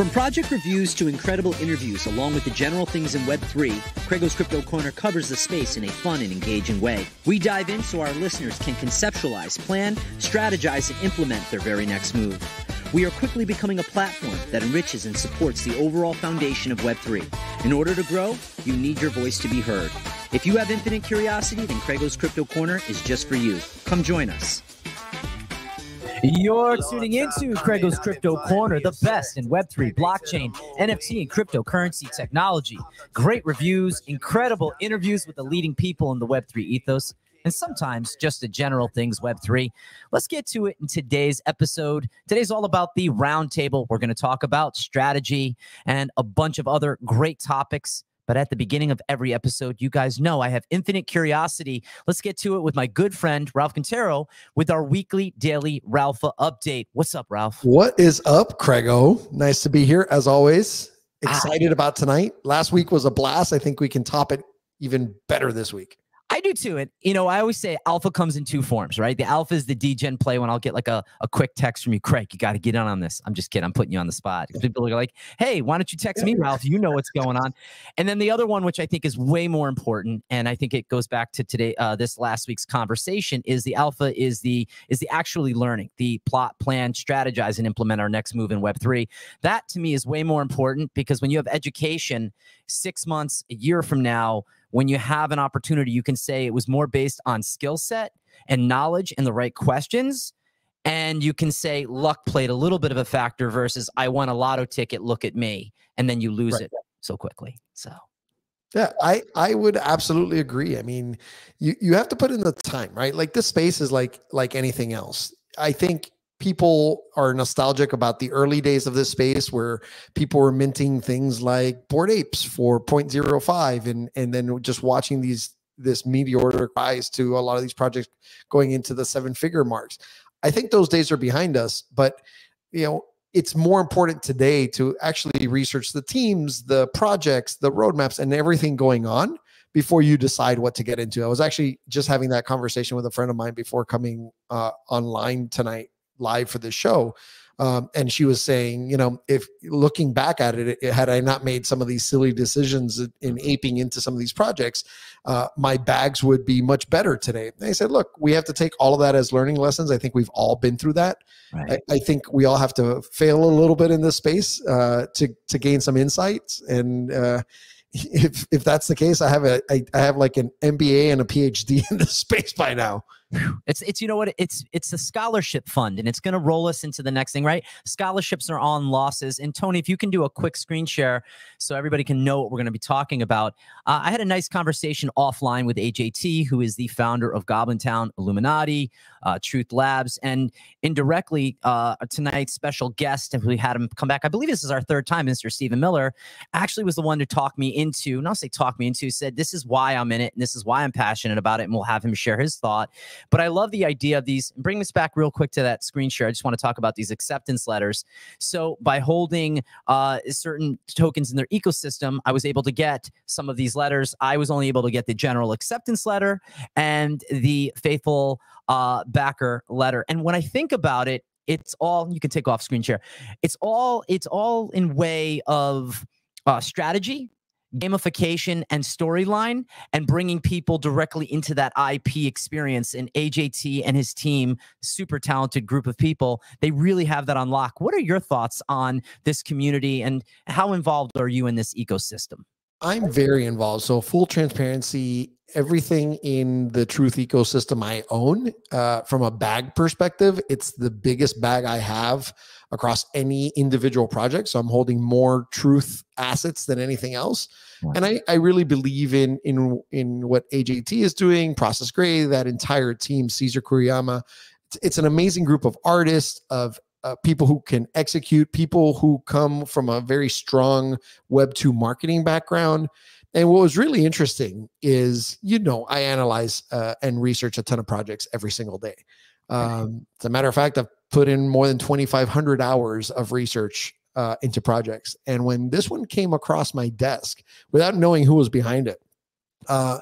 From project reviews to incredible interviews, along with the general things in Web3, CraigO's Crypto Corner covers the space in a fun and engaging way. We dive in so our listeners can conceptualize, plan, strategize, and implement their very next move. We are quickly becoming a platform that enriches and supports the overall foundation of Web3. In order to grow, you need your voice to be heard. If you have infinite curiosity, then CraigO's Crypto Corner is just for you. Come join us. You're tuning into CraigO's Crypto Corner, the best in Web3, blockchain, NFT, and cryptocurrency technology. Great reviews, incredible interviews with the leading people in the Web3 ethos, and sometimes just the general things Web3. Let's get to it in today's episode. Today's all about the roundtable. We're going to talk about strategy and a bunch of other great topics. But at the beginning of every episode, you guys know I have infinite curiosity. Let's get to it with my good friend, Ralph Quintero, with our weekly daily Ralpha update. What's up, Ralph? What is up, Craigo? Nice to be here as always. Excited ah. about tonight. Last week was a blast. I think we can top it even better this week. I do too. And you know, I always say alpha comes in two forms, right? The alpha is the degen play when I'll get like a, a quick text from you, Craig. You got to get in on this. I'm just kidding. I'm putting you on the spot. People are like, hey, why don't you text me, Ralph? You know what's going on. And then the other one, which I think is way more important, and I think it goes back to today, uh, this last week's conversation, is the alpha is the is the actually learning, the plot, plan, strategize, and implement our next move in Web three. That to me is way more important because when you have education, six months, a year from now when you have an opportunity, you can say it was more based on skill set and knowledge and the right questions. And you can say luck played a little bit of a factor versus I won a lotto ticket, look at me. And then you lose right. it so quickly. So. Yeah, I I would absolutely agree. I mean, you you have to put in the time, right? Like this space is like like anything else. I think people are nostalgic about the early days of this space where people were minting things like bored apes for 0.05 and and then just watching these this meteoric rise to a lot of these projects going into the seven figure marks. I think those days are behind us but you know it's more important today to actually research the teams the projects the roadmaps and everything going on before you decide what to get into. I was actually just having that conversation with a friend of mine before coming uh, online tonight live for the show. Um, and she was saying, you know, if looking back at it, it, had I not made some of these silly decisions in aping into some of these projects, uh, my bags would be much better today. And I said, look, we have to take all of that as learning lessons. I think we've all been through that. Right. I, I, think we all have to fail a little bit in this space uh, to to gain some insights. And uh, if if that's the case, I have a I, I have like an MBA and a PhD in this space by now. It's it's you know what it's it's a scholarship fund and it's going to roll us into the next thing, right? Scholarships are on losses. And Tony, if you can do a quick screen share so everybody can know what we're going to be talking about. Uh, I had a nice conversation offline with AJT, who is the founder of Goblin Town Illuminati, uh, Truth Labs, and indirectly uh, tonight's special guest, if we had him come back, I believe this is our third time, Mr. Steven Miller, actually was the one to talk me into, not say talk me into, said this is why I'm in it and this is why I'm passionate about it, and we'll have him share his thought. But I love the idea of these. Bring this back real quick to that screen share. I just want to talk about these acceptance letters. So by holding uh, certain tokens in their ecosystem, I was able to get some of these letters. I was only able to get the general acceptance letter and the faithful uh, backer letter. And when I think about it, it's all you can take off screen share. It's all it's all in way of uh, strategy gamification and storyline and bringing people directly into that IP experience. And AJT and his team, super talented group of people, they really have that unlock. What are your thoughts on this community and how involved are you in this ecosystem? I'm very involved. So, full transparency, everything in the truth ecosystem I own, uh, from a bag perspective, it's the biggest bag I have across any individual project. So I'm holding more truth assets than anything else. And I, I really believe in in in what AJT is doing, Process Gray, that entire team, Cesar Kuriyama. It's, it's an amazing group of artists, of uh, people who can execute, people who come from a very strong Web two marketing background. And what was really interesting is, you know, I analyze uh, and research a ton of projects every single day. Um, as a matter of fact, I've put in more than 2,500 hours of research uh, into projects. And when this one came across my desk without knowing who was behind it, uh,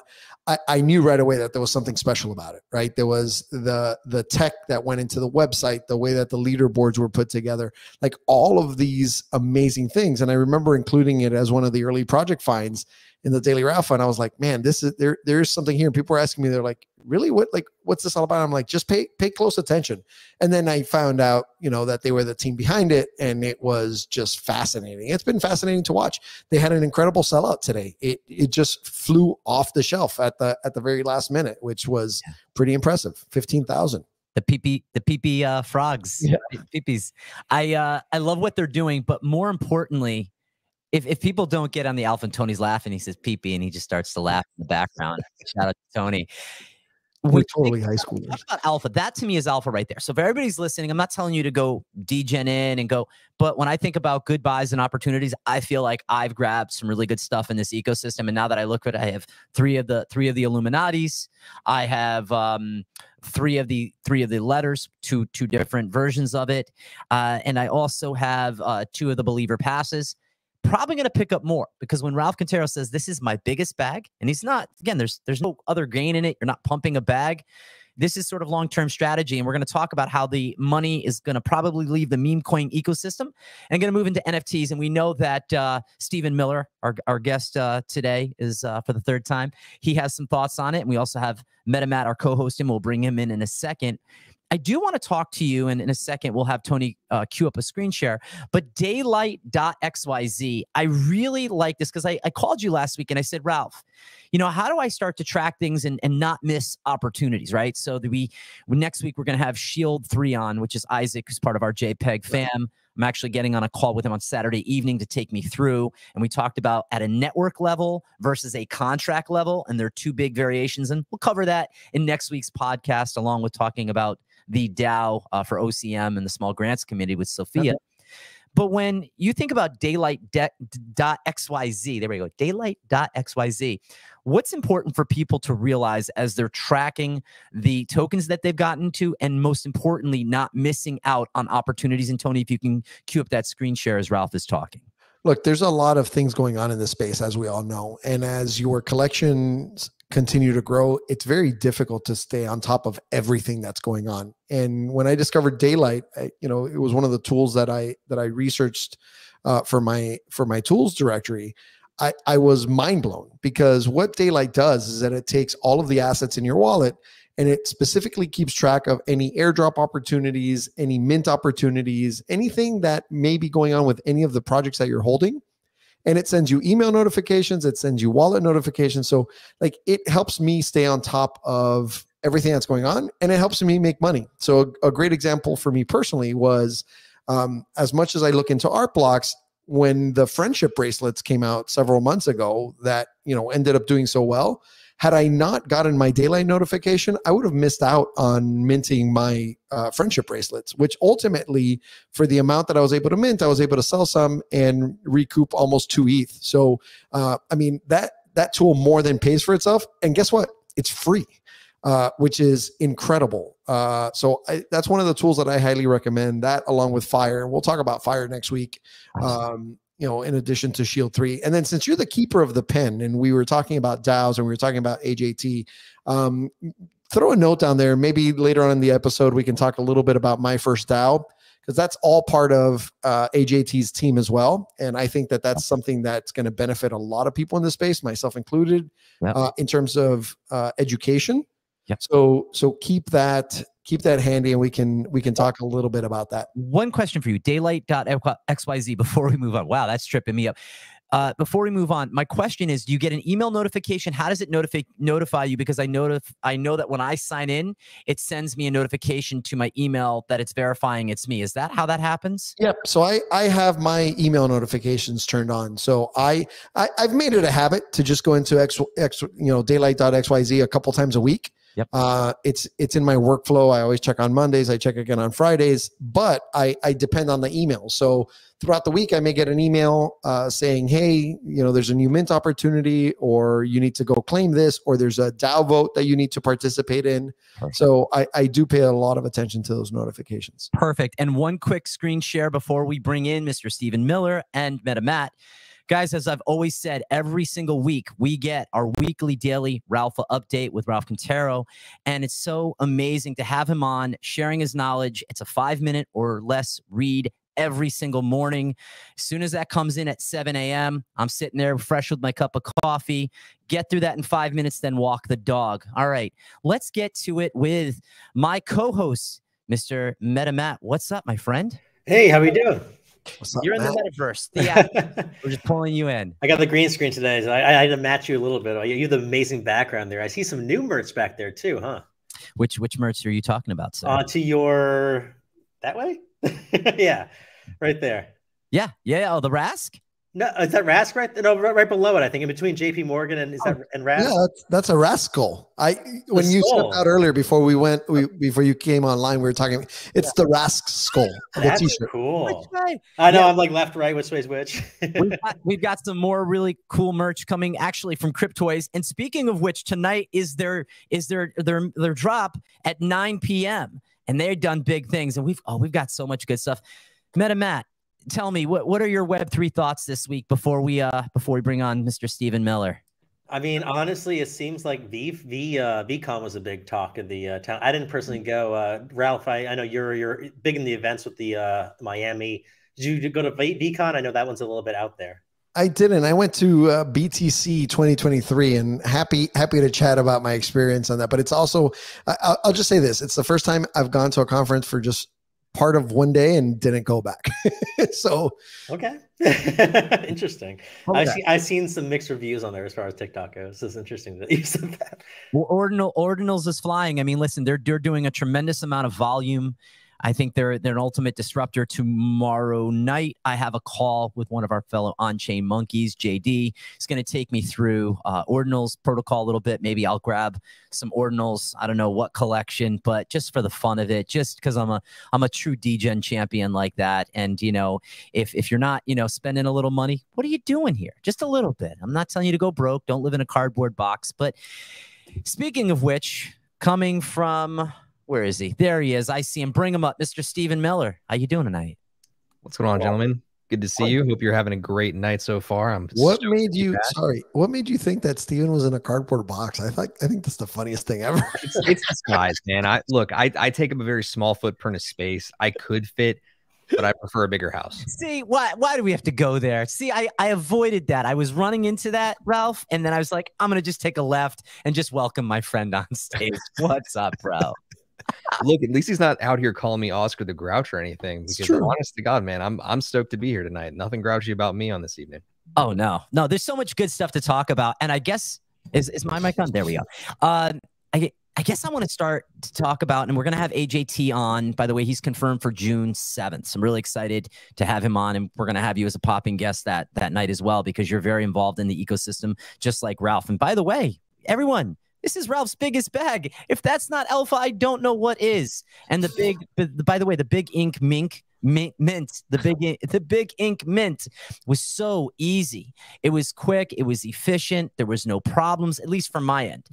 I, I knew right away that there was something special about it, right? There was the the tech that went into the website, the way that the leaderboards were put together, like all of these amazing things. And I remember including it as one of the early project finds in the daily Ralph and I was like, man, this is there. There's something here. And people were asking me, they're like, really, what like what's this all about? I'm like, just pay pay close attention. And then I found out, you know, that they were the team behind it, and it was just fascinating. It's been fascinating to watch. They had an incredible sellout today. It it just flew off the shelf at the at the very last minute, which was pretty impressive. Fifteen thousand the PP the PP uh, frogs yeah. peepees. I uh, I love what they're doing, but more importantly, if, if people don't get on the Alpha and Tony's laughing, he says peepee and he just starts to laugh in the background. Shout out to Tony. We're totally high school. about alpha. That to me is alpha right there. So if everybody's listening, I'm not telling you to go degen in and go, but when I think about good buys and opportunities, I feel like I've grabbed some really good stuff in this ecosystem. And now that I look at it, I have three of the three of the Illuminatis. I have um, three of the three of the letters, two two different versions of it, uh, and I also have uh, two of the believer passes probably going to pick up more because when Ralph Quintero says this is my biggest bag, and he's not again, there's there's no other gain in it. You're not pumping a bag. This is sort of long-term strategy, and we're going to talk about how the money is going to probably leave the meme coin ecosystem and going to move into NFTs. And we know that uh, Steven Miller, our, our guest uh, today, is uh, for the third time. He has some thoughts on it, and we also have MetaMatt, our co-host, and we'll bring him in in a second. I do want to talk to you, and in a second, we'll have Tony uh, queue up a screen share. But daylight.xyz, I really like this because I, I called you last week and I said, Ralph, you know, how do I start to track things and, and not miss opportunities, right? So that we next week we're going to have Shield 3 on, which is Isaac, who's part of our JPEG fam. I'm actually getting on a call with him on Saturday evening to take me through. And we talked about at a network level versus a contract level. And there are two big variations. And we'll cover that in next week's podcast, along with talking about the DAO uh, for OCM and the Small Grants Committee with Sophia. Okay. But when you think about daylight.xyz, there we go, daylight.xyz, what's important for people to realize as they're tracking the tokens that they've gotten to, and most importantly, not missing out on opportunities? And Tony, if you can cue up that screen share as Ralph is talking. Look, there's a lot of things going on in this space, as we all know. And as your collections continue to grow, it's very difficult to stay on top of everything that's going on. And when I discovered Daylight, I, you know, it was one of the tools that I that I researched uh, for my for my tools directory. I, I was mind blown because what Daylight does is that it takes all of the assets in your wallet and it specifically keeps track of any airdrop opportunities, any mint opportunities, anything that may be going on with any of the projects that you're holding and it sends you email notifications it sends you wallet notifications. So like it helps me stay on top of everything that's going on and it helps me make money. So a, a great example for me personally was um, as much as i look into art blocks when the friendship bracelets came out several months ago that you know ended up doing so well had I not gotten my daylight notification, I would have missed out on minting my uh, friendship bracelets, which ultimately, for the amount that I was able to mint, I was able to sell some and recoup almost two ETH. So, uh, I mean, that that tool more than pays for itself. And guess what? It's free. Uh, which is incredible. Uh, so I, that's one of the tools that I highly recommend. That along with Fire, we'll talk about Fire next week. Um, you know, in addition to Shield 3. And then since you're the keeper of the pen, and we were talking about DAOs and we were talking about AJT, um, throw a note down there. Maybe later on in the episode, we can talk a little bit about my first DAO because that's all part of uh, AJT's team as well. And I think that that's something that's going to benefit a lot of people in the space, myself included, yep. uh, in terms of uh, education. Yep. So so keep that keep that handy and we can we can talk a little bit about that. One question for you, daylight.xyz before we move on. Wow, that's tripping me up. Uh, before we move on, my question is: Do you get an email notification? How does it notify notify you? Because I know I know that when I sign in, it sends me a notification to my email that it's verifying it's me. Is that how that happens? Yep. So I I have my email notifications turned on. So I, I have made it a habit to just go into x x you know daylight.xyz a couple times a week Yep. Uh, it's it's in my workflow. I always check on Mondays. I check again on Fridays, but I I depend on the email. So throughout the week, I may get an email uh, saying, "Hey, you know, there's a new mint opportunity, or you need to go claim this, or there's a DAO vote that you need to participate in." Perfect. So I I do pay a lot of attention to those notifications. Perfect. And one quick screen share before we bring in Mr. Steven Miller and MetaMatt Guys, as I've always said, every single week we get our weekly daily Ralph update with Ralph Quintero. And it's so amazing to have him on sharing his knowledge. It's a five minute or less read every single morning. As soon as that comes in at 7 a.m., I'm sitting there fresh with my cup of coffee. Get through that in five minutes, then walk the dog. All right, let's get to it with my co host, Mr. MetaMatt. What's up, my friend? Hey, how we doing? Up, You're in Matt? the metaverse. Yeah, we're just pulling you in. I got the green screen today. So I, I, had to match you a little bit. You have the amazing background there. I see some new merch back there too, huh? Which which merch are you talking about? Sir? Uh, to your that way. yeah, right there. Yeah, yeah. Oh, the Rask. No, is that Rask right? No, right, right below it. I think in between J.P. Morgan and is that and Rask? Yeah, that's, that's a Rascal. I when the you stepped out earlier before we went, we before you came online, we were talking. It's yeah. the Rask skull. That's cool. I know. Yeah. I'm like left, right. Which way's which? we've, got, we've got some more really cool merch coming, actually from Cryptoys. And speaking of which, tonight is their is their their their drop at 9 p.m. And they've done big things, and we've oh we've got so much good stuff. MetaMatt, tell me what what are your Web three thoughts this week before we uh before we bring on Mr. Steven Miller? I mean, honestly, it seems like V V uh, VeeCon was a big talk in the uh, town. I didn't personally go. Uh, Ralph, I, I know you're you're big in the events with the uh, Miami. Did you go to v- VeeCon? I know that one's a little bit out there. I didn't. I went to uh, BTC 2023 and happy happy to chat about my experience on that. But it's also I, will just say this: it's the first time I've gone to a conference for just part of one day and didn't go back. so okay, interesting. Okay. I see. I've seen some mixed reviews on there as far as TikTok goes. It's interesting that you said that. Well, Ordinal Ordinals is flying. I mean, listen, they're they're doing a tremendous amount of volume. I think they're they're an ultimate disruptor. Tomorrow night, I have a call with one of our fellow on-chain monkeys, JD. He's going to take me through uh, ordinals protocol a little bit. Maybe I'll grab some ordinals. I don't know what collection, but just for the fun of it, just because I'm a I'm a true degen champion like that. And you know, if if you're not you know spending a little money, what are you doing here? Just a little bit. I'm not telling you to go broke. Don't live in a cardboard box. But speaking of which, coming from where is he? There he is. I see him. Bring him up, Mr. Steven Miller. How you doing tonight? What's going on, gentlemen? Good to see you. Hope you're having a great night so far. I'm what made you back. sorry? What made you think that Steven was in a cardboard box? I thought I think that's the funniest thing ever. it's, it's the man. I look, I, I take up a very small footprint of space. I could fit, but I prefer a bigger house. See, why why do we have to go there? See, I, I avoided that. I was running into that, Ralph, and then I was like, I'm gonna just take a left and just welcome my friend on stage. What's up, bro? Look, at least he's not out here calling me Oscar the Grouch or anything. Because honest to God, man, I'm I'm stoked to be here tonight. Nothing grouchy about me on this evening. Oh no, no, there's so much good stuff to talk about, and I guess is is my mic on? There we go. Uh, I I guess I want to start to talk about, and we're going to have AJT on. By the way, he's confirmed for June 7th. So I'm really excited to have him on, and we're going to have you as a popping guest that that night as well because you're very involved in the ecosystem, just like Ralph. And by the way, everyone, this is Ralph's biggest bag. If that's not alpha, I don't know what is. And the big, by the way, the big ink mink mint, the big the big ink mint was so easy. It was quick. It was efficient. There was no problems, at least from my end.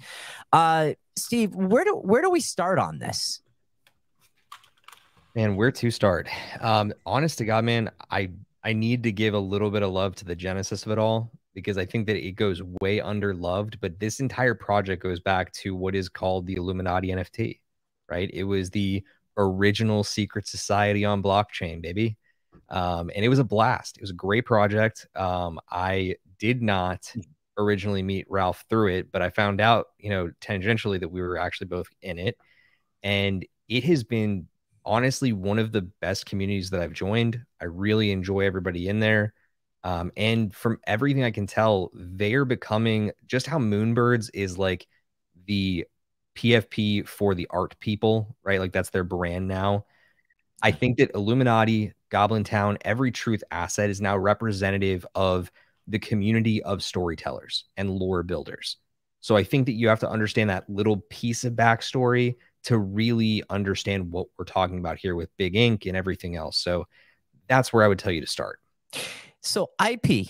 Uh, Steve, where do where do we start on this? Man, where to start? Um, honest to God, man, I I need to give a little bit of love to the genesis of it all because I think that it goes way under loved. But this entire project goes back to what is called the Illuminati NFT, right? It was the original secret society on blockchain, baby. Um, and it was a blast. It was a great project. Um, I did not originally meet Ralph through it, but I found out, you know, tangentially that we were actually both in it. And it has been honestly one of the best communities that I've joined. I really enjoy everybody in there. Um, and from everything I can tell, they're becoming just how Moonbirds is like the PFP for the art people, right? Like that's their brand now. I think that Illuminati, Goblin Town, every truth asset is now representative of the community of storytellers and lore builders. So I think that you have to understand that little piece of backstory to really understand what we're talking about here with Big Ink and everything else. So that's where I would tell you to start. So IP,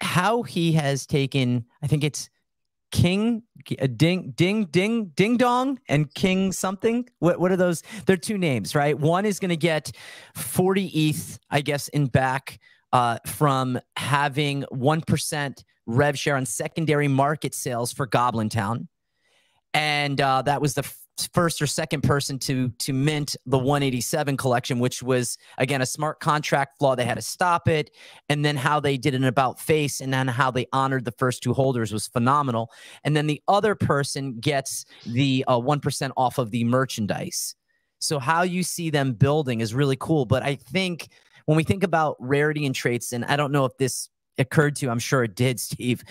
how he has taken, I think it's King uh, Ding Ding Ding Ding Dong and King something. What what are those? They're two names, right? One is going to get 40 ETH, I guess, in back uh, from having 1% rev share on secondary market sales for Goblin Town. And uh, that was the first or second person to to mint the 187 collection which was again a smart contract flaw. They had to stop it. And then how they did an about face and then how they honored the first two holders was phenomenal. And then the other person gets the uh, 1% off of the merchandise. So how you see them building is really cool. But i think when we think about rarity and traits and i don't know if this occurred to you i'm sure it did steve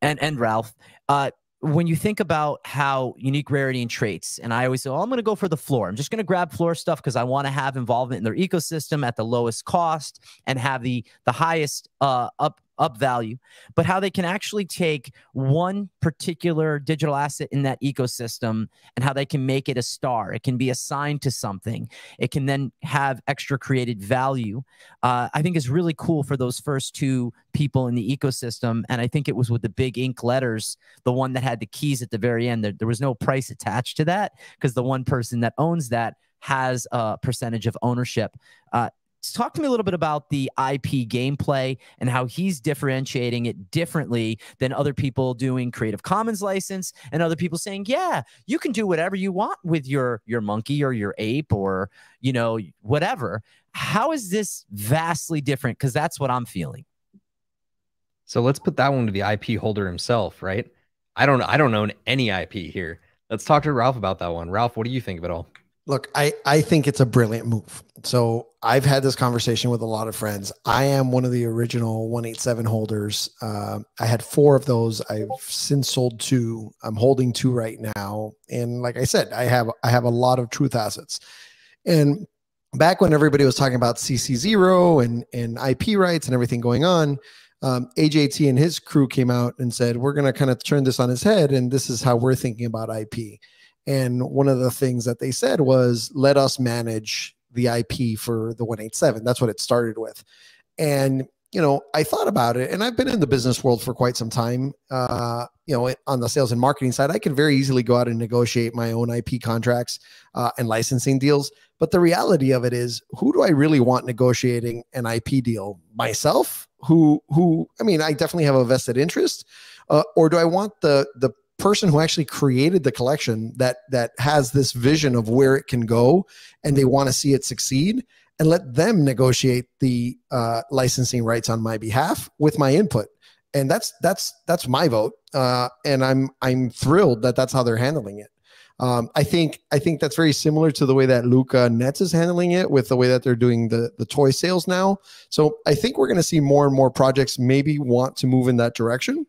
and and ralph uh, when you think about how unique rarity and traits, and I always say, oh, I'm going to go for the floor. I'm just going to grab floor stuff because I want to have involvement in their ecosystem at the lowest cost and have the the highest uh, up up value, but how they can actually take one particular digital asset in that ecosystem and how they can make it a star. It can be assigned to something. It can then have extra created value. Uh, I think is really cool for those first two people in the ecosystem. And I think it was with the big ink letters, the one that had the keys at the very end. There, there was no price attached to that because the one person that owns that has a percentage of ownership. Uh, talk to me a little bit about the IP gameplay and how he's differentiating it differently than other people doing Creative Commons license and other people saying, "Yeah, you can do whatever you want with your your monkey or your ape or, you know, whatever." How is this vastly different cuz that's what I'm feeling. So let's put that one to the IP holder himself, right? I don't I don't own any IP here. Let's talk to Ralph about that one. Ralph, what do you think of it all? Look, I, I think it's a brilliant move. So I've had this conversation with a lot of friends. I am one of the original 187 holders. Uh, I had four of those. I've since sold two. I'm holding two right now. And like I said, I have I have a lot of truth assets. And back when everybody was talking about CC zero and and IP rights and everything going on, um, AJT and his crew came out and said, "We're going to kind of turn this on his head, and this is how we're thinking about IP." And one of the things that they said was, let us manage the IP for the 187. That's what it started with. And, you know, I thought about it and I've been in the business world for quite some time. Uh, you know, on the sales and marketing side, I can very easily go out and negotiate my own IP contracts uh, and licensing deals. But the reality of it is, who do I really want negotiating an IP deal? Myself? Who, who, I mean, I definitely have a vested interest. Uh, or do I want the the person who actually created the collection that that has this vision of where it can go and they want to see it succeed and let them negotiate the uh, licensing rights on my behalf with my input and that's that's that's my vote uh, and i'm i'm thrilled that that's how they're handling it um, I think I think that's very similar to the way that Luca Nets is handling it with the way that they're doing the the toy sales now. So I think we're going to see more and more projects maybe want to move in that direction.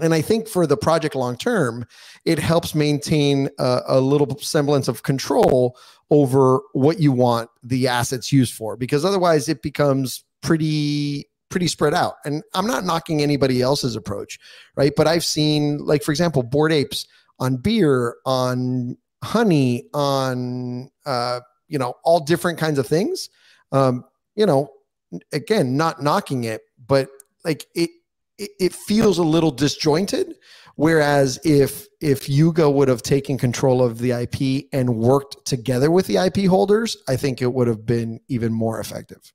And I think for the project long term, it helps maintain a, a, little semblance of control over what you want the assets used for, because otherwise it becomes pretty pretty spread out. And I'm not knocking anybody else's approach, right? But I've seen, like for example, bored apes on beer, on honey, on uh, you know all different kinds of things. Um, you know, again, not knocking it, but like it it, feels a little disjointed. Whereas if if Yuga would have taken control of the IP and worked together with the IP holders, I think it would have been even more effective.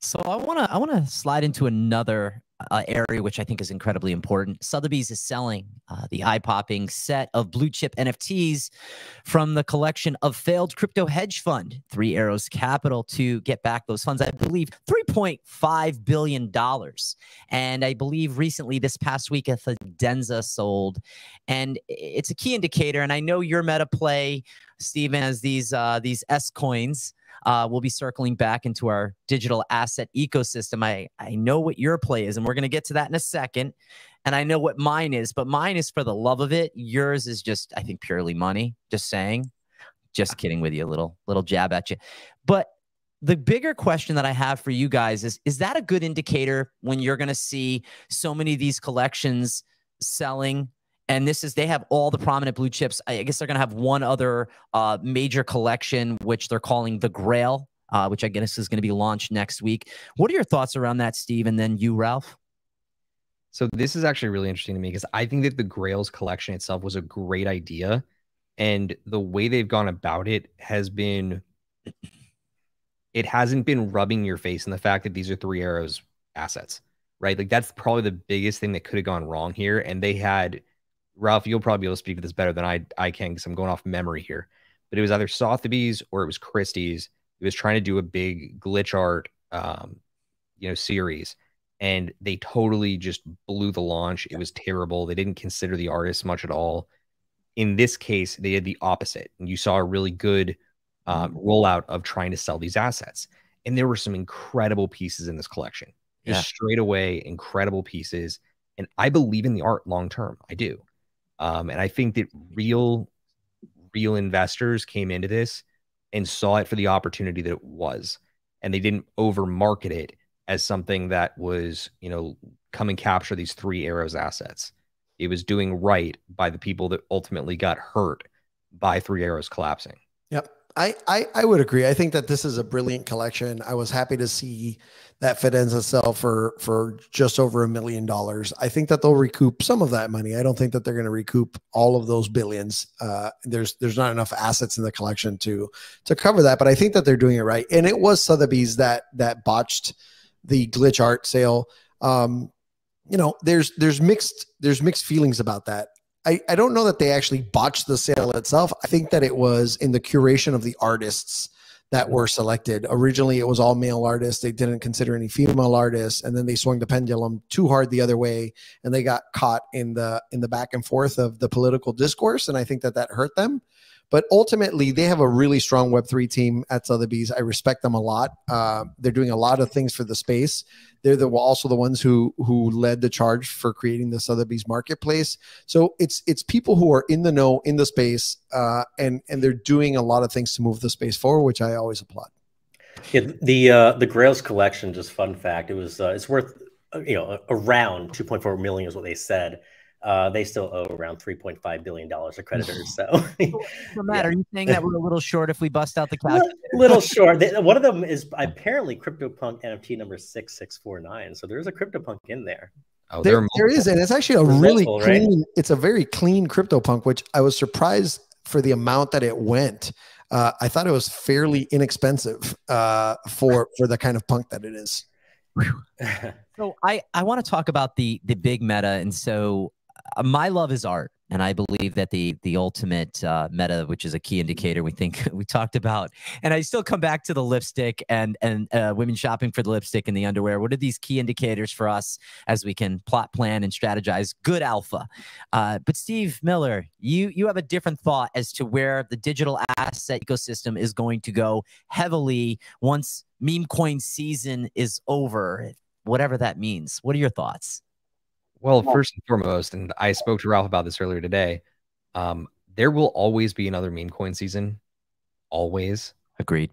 So I want to I want to slide into another uh, area which I think is incredibly important. Sotheby's is selling uh, the eye-popping set of blue chip NFTs from the collection of failed crypto hedge fund Three Arrows Capital to get back those funds. I believe 3.5 billion dollars, and I believe recently this past week, a Fidenza sold, and it's a key indicator. And I know your meta play, Steven, has these uh, these S coins uh, we'll be circling back into our digital asset ecosystem. I, I know what your play is, and we're going to get to that in a second. And I know what mine is, but mine is for the love of it. Yours is just, I think, purely money. Just saying. Just kidding with you, a little little jab at you. But the bigger question that I have for you guys is is that a good indicator when you're going to see so many of these collections selling and this is they have all the prominent blue chips. I guess they're going to have one other uh, major collection, which they're calling the Grail, uh, which I guess is going to be launched next week. What are your thoughts around that, Steve? And then you, Ralph. So this is actually really interesting to me because I think that the Grails collection itself was a great idea, and the way they've gone about it has been it hasn't been rubbing your face in the fact that these are three arrows assets, right? Like that's probably the biggest thing that could have gone wrong here. And they had Ralph, you'll probably be able to speak to this better than I I can because I'm going off memory here. But it was either Sotheby's or it was Christie's. It was trying to do a big glitch art, um, you know, series, and they totally just blew the launch. It was terrible. They didn't consider the artists much at all. In this case, they did the opposite, and you saw a really good um, rollout of trying to sell these assets. And there were some incredible pieces in this collection, just Yeah. straight away, incredible pieces. And I believe in the art long term. I do. Um, and I think that real, real investors came into this and saw it for the opportunity that it was. And they didn't over market it as something that was, you know, come and capture these three arrows assets. It was doing right by the people that ultimately got hurt by three arrows collapsing. I, I, I would agree. I think that this is a brilliant collection. I was happy to see that Fidenza sell for for just over a million dollars. I think that they'll recoup some of that money. I don't think that they're going to recoup all of those billions. Uh, there's there's not enough assets in the collection to to cover that, but I think that they're doing it right. And it was Sotheby's that that botched the glitch art sale. Um, you know, there's there's mixed there's mixed feelings about that. I, I don't know that they actually botched the sale itself. I think that it was in the curation of the artists that were selected. Originally, it was all male artists. They didn't consider any female artists, and then they swung the pendulum too hard the other way, and they got caught in the in the back and forth of the political discourse. And I think that that hurt them. But ultimately, they have a really strong Web three team at Sotheby's. I respect them a lot. Uh, they're doing a lot of things for the space. They're the, also the ones who who led the charge for creating the Sotheby's marketplace. So it's it's people who are in the know in the space, uh, and and they're doing a lot of things to move the space forward, which I always applaud. Yeah, the uh, the Grails collection. Just fun fact: it was uh, it's worth uh, you know around 2.4 million is what they said. Uh, they still owe around 3.5 billion dollars to creditors. So So Matt, Yeah. are you saying that we're a little short if we bust out the little, calculator? little short. They, one of them is apparently CryptoPunk NFT number six six four nine. So there's a CryptoPunk in there. Oh, There, there is, and it's actually a There's really multiple, right? clean. It's a very clean CryptoPunk, which I was surprised for the amount that it went. Uh, I thought it was fairly inexpensive uh, for for the kind of punk that it is. So I I want to talk about the the big meta, and so my love is art, and I believe that the the ultimate uh, meta, which is a key indicator, we think we talked about, and I still come back to the lipstick and and uh, women shopping for the lipstick and the underwear. What are these key indicators for us as we can plot, plan, and strategize good alpha? Uh, but Steve Miller, you you have a different thought as to where the digital asset ecosystem is going to go heavily once meme coin season is over whatever that means. What are your thoughts? Well, first and foremost, and I spoke to Ralph about this earlier today. Um, there will always be another meme coin season, always. Agreed.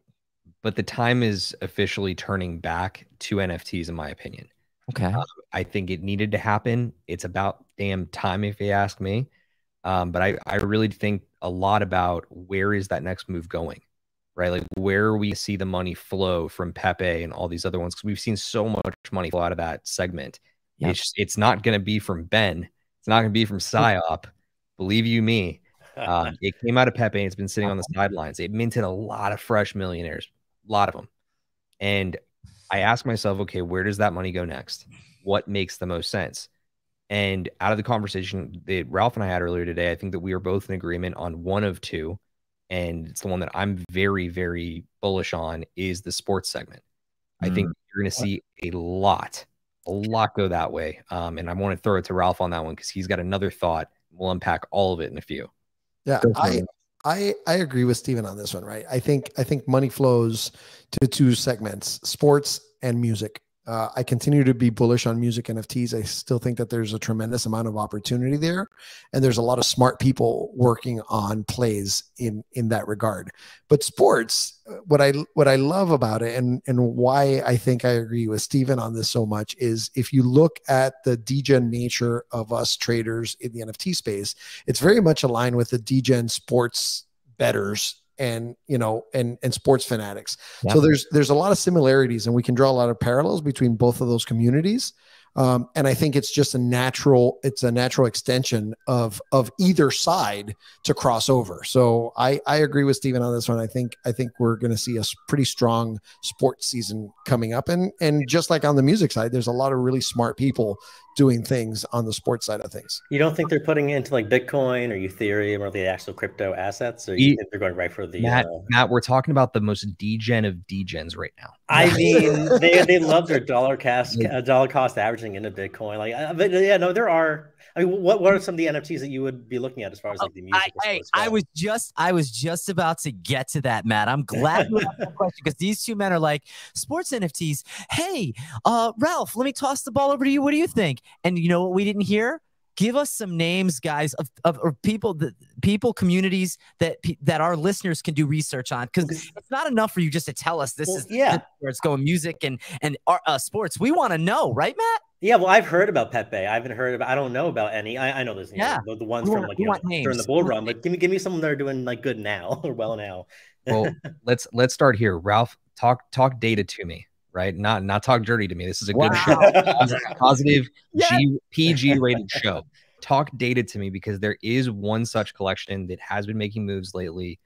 But the time is officially turning back to NFTs, in my opinion. Okay. Um, I think it needed to happen. It's about damn time, if you ask me. Um, but I, I really think a lot about where is that next move going, right? Like where we see the money flow from Pepe and all these other ones, because we've seen so much money flow out of that segment. Yep. It's it's not going to be from Ben. It's not going to be from Psyop. Believe you me. Um, it came out of Pepe and it's been sitting on the sidelines. It minted a lot of fresh millionaires, a lot of them. And I asked myself, okay, where does that money go next? What makes the most sense? And out of the conversation that Ralph and I had earlier today, I think that we are both in agreement on one of two. And it's the one that I'm very, very bullish on is the sports segment. I think you're going to see a lot, a lot go that way. Um, and I want to throw it to Ralph on that one because he's got another thought. We'll unpack all of it in a few. Yeah, I. I I agree with Steven on this one, right? I think I think money flows to two segments, sports and music. Uh, I continue to be bullish on music NFTs. I still think that there's a tremendous amount of opportunity there, and there's a lot of smart people working on plays in in that regard. But sports, uh, what I what I love about it, and and why I think I agree with Steven on this so much is if you look at the degen nature of us traders in the NFT space, it's very much aligned with the degen sports betters and you know and and sports fanatics Yeah. so there's there's a lot of similarities and we can draw a lot of parallels between both of those communities Um, and I think it's just a natural, it's a natural extension of of either side to cross over. So I I agree with Steven on this one. I think I think we're going to see a pretty strong sports season coming up, and and just like on the music side, there's a lot of really smart people doing things on the sports side of things. You don't think they're putting it into like Bitcoin or Ethereum or the actual crypto assets, or you think they're going right for the Matt? Uh, Matt, we're talking about the most degen of degens right now. I mean, they they love their dollar cost uh, dollar cost averaging into Bitcoin. Like, uh, but yeah, no, there are. I mean, what what are some of the NFTs that you would be looking at as far as like the music? I, I, I was just I was just about to get to that, Matt. I'm glad you asked that question because these two men are like sports NFTs. Hey, uh, Ralph, let me toss the ball over to you. What do you think? And you know what we didn't hear? Give us some names, guys, of, of, of people that people communities that that our listeners can do research on because it's not enough for you just to tell us this Well, is yeah. where it's going music and and our, uh, sports. We want to know, right, Matt? Yeah, well, I've heard about Pepe. I haven't heard about. I don't know about any. I, I know there's Yeah. the, the ones We from want- like you know, during the names. bull We run. But give me give me someone that are doing like good now or well now. Well, let's let's start here. Ralph, talk talk data to me, right? Not not talk dirty to me. This is a good show. positive Yeah. G, PG rated show. Talk data to me because there is one such collection that has been making moves lately.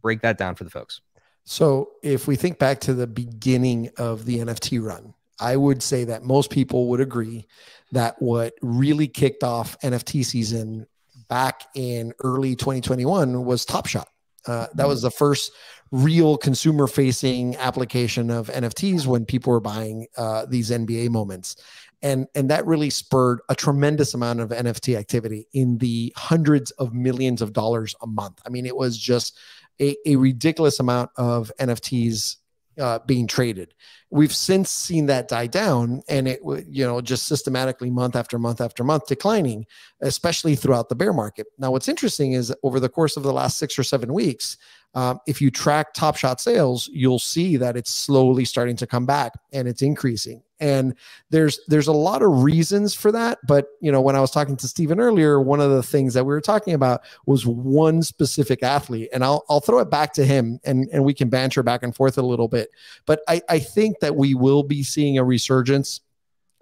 Break that down for the folks. So if we think back to the beginning of the NFT run, I would say that most people would agree that what really kicked off NFT season back in early 2021 was Top Shot. Uh, that was the first real consumer facing application of NFTs when people were buying uh, these NBA moments. And, and that really spurred a tremendous amount of NFT activity in the hundreds of millions of dollars a month. I mean, it was just a, a ridiculous amount of NFTs uh, being traded. We've since seen that die down, and it you know just systematically month after month after month declining, especially throughout the bear market. Now, what's interesting is over the course of the last six or seven weeks, um, if you track Top Shot sales, you'll see that it's slowly starting to come back and it's increasing. And there's there's a lot of reasons for that, but you know when I was talking to Steven earlier, one of the things that we were talking about was one specific athlete, and I'll I'll throw it back to him, and and we can banter back and forth a little bit. But I I think that we will be seeing a resurgence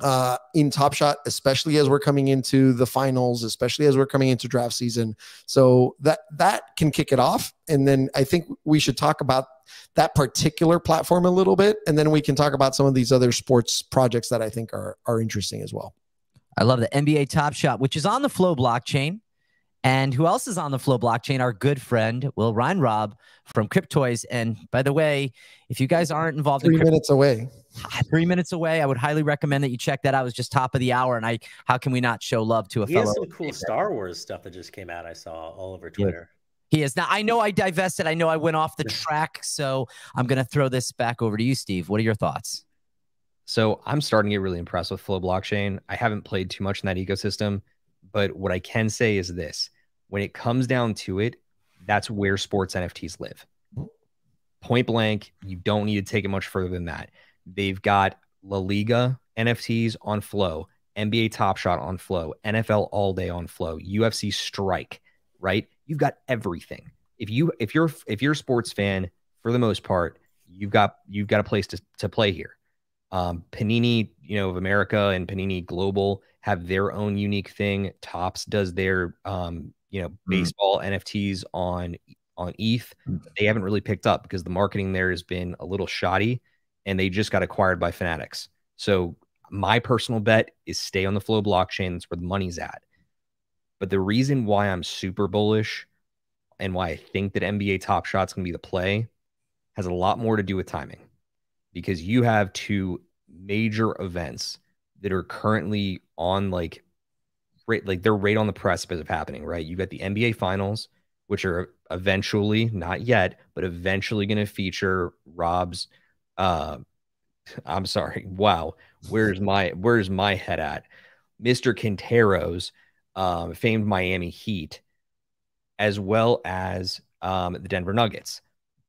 uh, in Top Shot, especially as we're coming into the finals, especially as we're coming into draft season. So that that can kick it off, and then I think we should talk about that particular platform a little bit, and then we can talk about some of these other sports projects that I think are are interesting as well. I love the NBA Top Shot, which is on the Flow blockchain. And who else is on the Flow blockchain? Our good friend Will Weinraub from Cryptoys. And by the way, if you guys aren't involved Three in crypto, minutes away. Ah, three minutes away, I would highly recommend that you check that out. It was just top of the hour, and I how can we not show love to a He has fellow? some cool Star Wars stuff that just came out. I saw all over Twitter. He is now. I know I divested. I know I went off the track, so I'm gonna throw this back over to you, Steve. What are your thoughts? So I'm starting to get really impressed with Flow Blockchain. I haven't played too much in that ecosystem, but what I can say is this when it comes down to it, that's where sports NFTs live. Point blank, you don't need to take it much further than that. They've got La Liga NFTs on Flow, NBA Top Shot on Flow, NFL All Day on Flow, UFC Strike, right? You've got everything. If you if you're if you're a sports fan, for the most part, you've got you've got a place to, to play here. Um, Panini, you know, of America and Panini Global have their own unique thing. Topps does their um, you know, baseball NFTs on on ETH. They haven't really picked up because the marketing there has been a little shoddy and they just got acquired by Fanatics. So my personal bet is stay on the flow blockchain. That's where the money's at. But the reason why I'm super bullish and why I think that NBA Top Shot's gonna be the play has a lot more to do with timing because you have two major events that are currently on like right like they're right on the precipice of happening right? You've got the nba finals which are eventually not yet but eventually going to feature rob's uh i'm sorry wow where's my where's my head at? Mr quintero's um famed miami heat as well as um the denver nuggets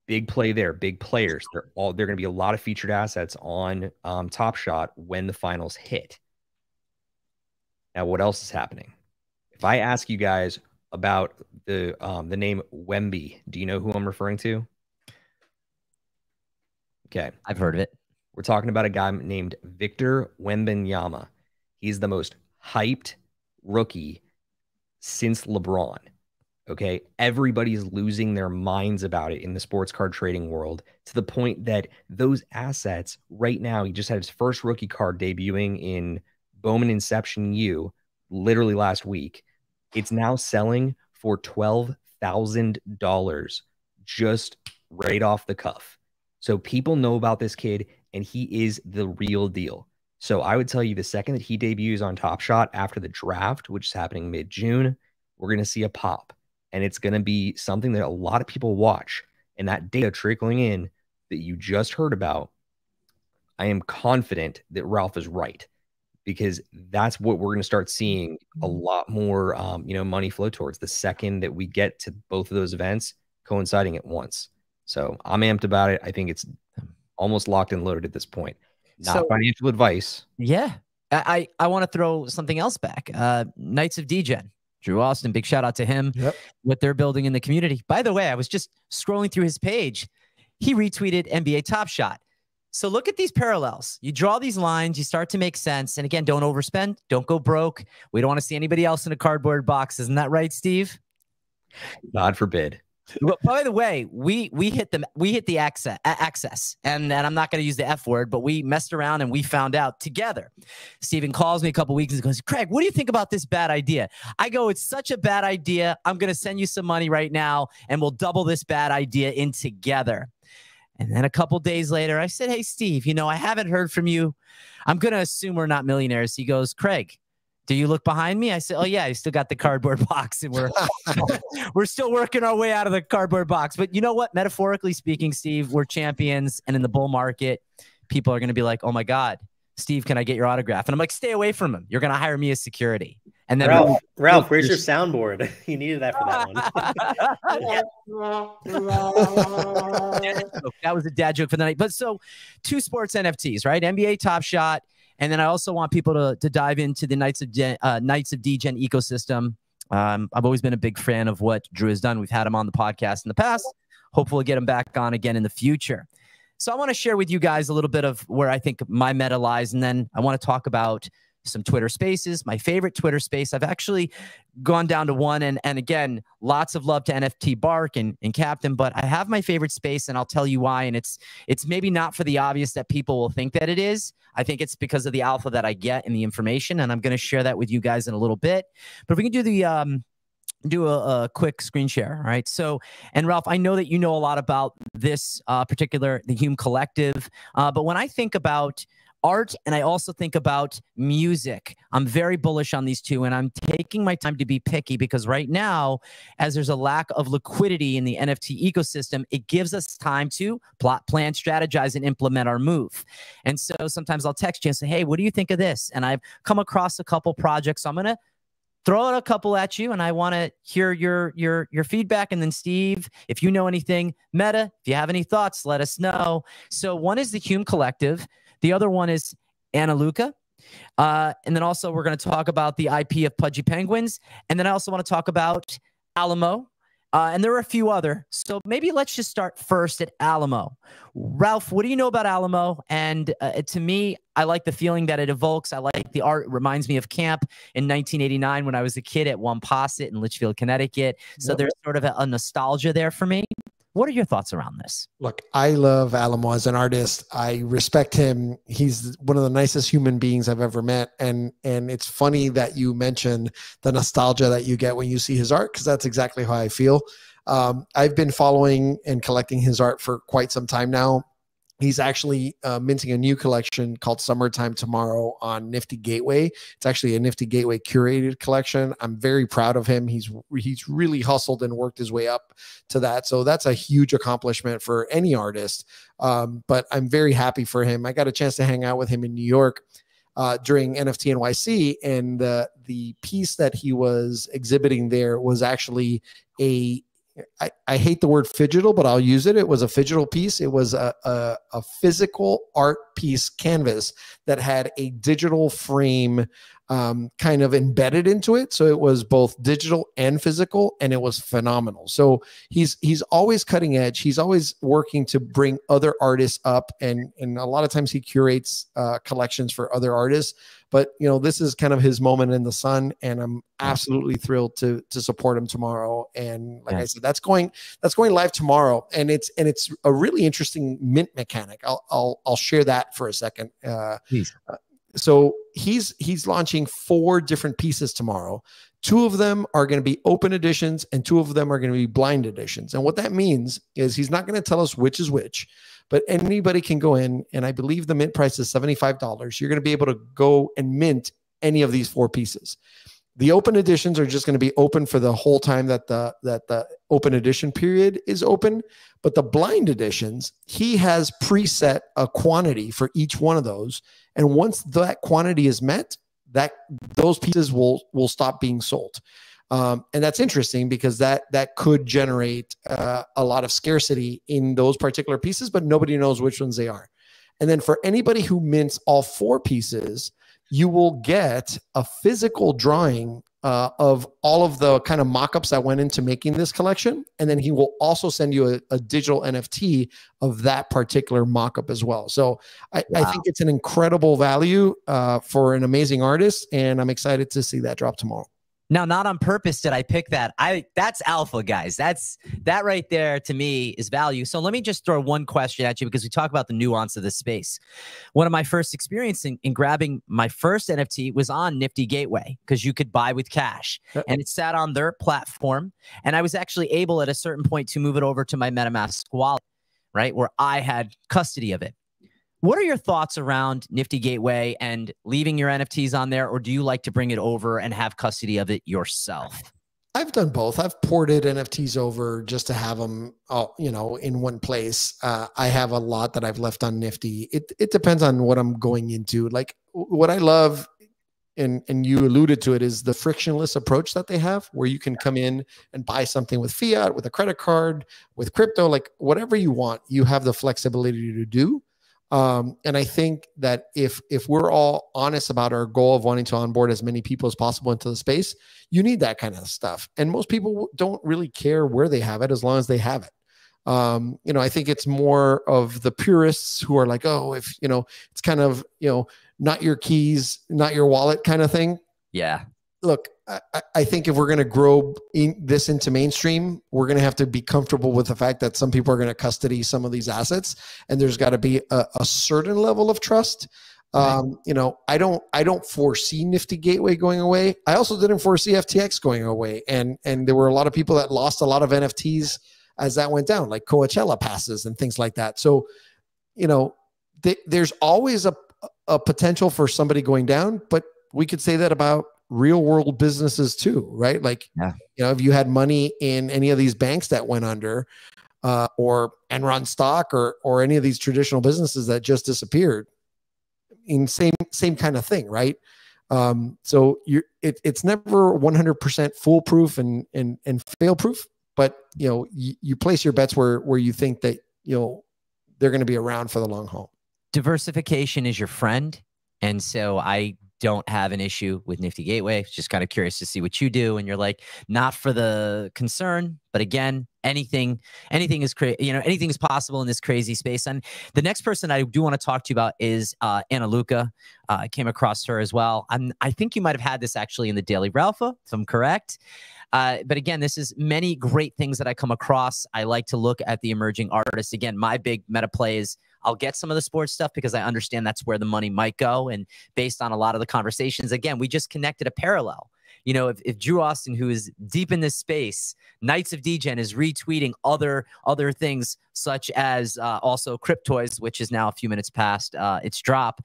big play there, big players. They're all they're going to be a lot of featured assets on um, Top Shot when the finals hit. Now, what else is happening? If I ask you guys about the um, the name Wemby, do you know who I'm referring to? Okay, I've heard of it. we're talking about a guy named Victor Wembanyama. He's the most hyped rookie since LeBron. Okay. Everybody's losing their minds about it in the sports card trading world to the point that those assets right now, he just had his first rookie card debuting in Bowman Inception U literally last week. It's now selling for $12,000 just right off the cuff. So people know about this kid and he is the real deal. So I would tell you the second that he debuts on Top Shot after the draft, which is happening mid June, we're going to see a pop. And it's going to be something that a lot of people watch. And that data trickling in that you just heard about, I am confident that Ralph is right because that's what we're going to start seeing a mm-hmm. lot more, um, you know, money flow towards the second that we get to both of those events coinciding at once. So I'm amped about it. I think it's almost locked and loaded at this point. Not so, financial advice. Yeah. I, I want to throw something else back. Uh, Knights of Degen, Drew Austin, big shout out to him. Yep. What they're building in the community. By the way, I was just scrolling through his page. He retweeted NBA Top Shot. So look at these parallels. You draw these lines, you start to make sense. And again, don't overspend, don't go broke. We don't want to see anybody else in a cardboard box. Isn't that right, Steve? God forbid. But by the way, we we hit the we hit the access access, and and I'm not going to use the F word, but we messed around and we found out together. Steven calls me a couple weeks and goes, Craig, what do you think about this bad idea? I go, it's such a bad idea. I'm going to send you some money right now, and we'll double this bad idea in together. And then a couple days later, I said, Hey, Steve, you know, I haven't heard from you. I'm going to assume we're not millionaires. He goes, Craig, do you look behind me? I said, oh yeah, I still got the cardboard box, and we're we're still working our way out of the cardboard box. But you know what? Metaphorically speaking, Steve, we're champions, and in the bull market, people are going to be like, oh my god, Steve, can I get your autograph? And I'm like, stay away from him. You're going to hire me as security. And then Ralph, Ralph where's your soundboard? you needed that for that one. that was a dad joke for the night. But so, two sports NFTs, right? NBA Top Shot and then I also want people to, to dive into the Knights of uh, Knights of Degen ecosystem. Um, I've always been a big fan of what Drew has done. We've had him on the podcast in the past. Hopefully, get him back on again in the future. So I want to share with you guys a little bit of where I think my meta lies, and then I want to talk about some Twitter spaces. My favorite Twitter space. I've actually gone down to one, and and again, lots of love to NFT Bark and, and Captain, but I have my favorite space, and I'll tell you why. And it's it's maybe not for the obvious that people will think that it is. I think it's because of the alpha that I get and the information, and I'm going to share that with you guys in a little bit. But if we can do the um, do a, a, quick screen share. Right. So, and Ralph, I know that you know a lot about this uh, particular, the Hume Collective. Uh, but when I think about art and I also think about music. I'm very bullish on these two and I'm taking my time to be picky because right now, as there's a lack of liquidity in the NFT ecosystem, it gives us time to plot, plan, strategize, and implement our move. And so sometimes I'll text you and say, Hey, what do you think of this? And I've come across a couple projects. So I'm going to throw out a couple at you and I want to hear your your your feedback and then Steve if you know anything meta if you have any thoughts let us know so one is the Hume collective the other one is Ana Luka. Uh, and then also, we're going to talk about the IP of Pudgy Penguins. And then I also want to talk about Alamo. Uh, and there are a few other. So maybe let's just start first at Alamo. Ralph, what do you know about Alamo? And uh, to me, I like the feeling that it evokes. I like the art. It reminds me of camp in 1989 when I was a kid at Wonposet in Litchfield, Connecticut. So yep. there's sort of a, a nostalgia there for me. What are your thoughts around this? Look, I love Alamo as an artist. I respect him. He's one of the nicest human beings I've ever met. And and it's funny that you mention the nostalgia that you get when you see his art because that's exactly how I feel. Um, I've been following and collecting his art for quite some time now he's actually uh, minting a new collection called Summertime Tomorrow on Nifty Gateway. It's actually a Nifty Gateway curated collection. I'm very proud of him. He's he's really hustled and worked his way up to that. So that's a huge accomplishment for any artist. Um, but I'm very happy for him. I got a chance to hang out with him in New York. Uh, during NFT NYC, and the the piece that he was exhibiting there was actually a I, I hate the word phygital, but I'll use it. It was a phygital piece. It was a, a, a physical art piece canvas that had a digital frame um, kind of embedded into it. So it was both digital and physical, and it was phenomenal. So he's he's always cutting edge. He's always working to bring other artists up, and and a lot of times he curates uh, collections for other artists. But you know, this is kind of his moment in the sun, and I'm absolutely thrilled to to support him tomorrow. And like yeah. I said, that's going that's going live tomorrow, and it's and it's a really interesting mint mechanic. I'll I'll I'll share that for a second. Uh, Please. Uh, so he's he's launching four different pieces tomorrow. Two of them are going to be open editions, and two of them are going to be blind editions. And what that means is he's not going to tell us which is which, but anybody can go in, and I believe the mint price is $75. You're going to be able to go and mint any of these four pieces. The open editions are just going to be open for the whole time that the that the open edition period is open, but the blind editions, he has preset a quantity for each one of those, and once that quantity is met, that those pieces will will stop being sold. Um, and that's interesting because that that could generate uh, a lot of scarcity in those particular pieces, but nobody knows which ones they are. And then for anybody who mints all four pieces, you will get a physical drawing uh, of all of the kind of mock-ups that went into making this collection. And then he will also send you a, a digital nft of that particular mock-up as well. So i, wow. I think it's an incredible value uh, for an amazing artist. And i'm excited to see that drop tomorrow now, not on purpose did I pick that. I that's alpha, guys. That's that right there to me is value. So let me just throw one question at you because we talk about the nuance of this space. One of my first experience in, in grabbing my first NFT was on Nifty Gateway because you could buy with cash and it sat on their platform. And I was actually able at a certain point to move it over to my MetaMask wallet, right? Where I had custody of it. What are your thoughts around Nifty Gateway and leaving your NFTs on there, or do you like to bring it over and have custody of it yourself? I've done both. I've ported NFTs over just to have them, all, you know, in one place. Uh, I have a lot that I've left on Nifty. It it depends on what I'm going into. Like what I love, and and you alluded to it, is the frictionless approach that they have, where you can come in and buy something with fiat, with a credit card, with crypto, like whatever you want. You have the flexibility to do. Um, and I think that if if we're all honest about our goal of wanting to onboard as many people as possible into the space, you need that kind of stuff. And most people don't really care where they have it as long as they have it. Um, you know, I think it's more of the purists who are like, oh, if you know, it's kind of you know, not your keys, not your wallet kind of thing. Yeah. Look, I, I think if we're going to grow in this into mainstream, we're going to have to be comfortable with the fact that some people are going to custody some of these assets, and there's got to be a, a, certain level of trust. Um, you know, I don't, I don't foresee Nifty Gateway going away. I also didn't foresee FTX going away, and and there were a lot of people that lost a lot of NFTs as that went down, like Coachella passes and things like that. So, you know, th- there's always a a potential for somebody going down, but we could say that about real world businesses too, right? Like, yeah. you know, if you had money in any of these banks that went under, uh, or Enron stock, or or any of these traditional businesses that just disappeared, in same same kind of thing, right? Um, so you it, it's never 100% foolproof and and and fail proof, but you know you, you place your bets where where you think that you know they're going to be around for the long haul. Diversification is your friend, and so I don't have an issue with Nifty Gateway. Just kind of curious to see what you do. And you're like, not for the concern, but again, anything, anything is crazy. You know, anything is possible in this crazy space. And the next person I do want to talk to you about is uh, Ana Luca. Uh, I came across her as well. I'm, I think you might have had this actually in the Daily Ralpha, if I'm correct. Uh, but again, this is many great things that I come across. I like to look at the emerging artists. Again, my big meta play is I'll get some of the sports stuff because I understand that's where the money might go. And based on a lot of the conversations, again, we just connected a parallel. You know, if, if Drew Austin, who is deep in this space, Knights of Degen is retweeting other other things such as uh, also Cryptoys, which is now a few minutes past uh, its drop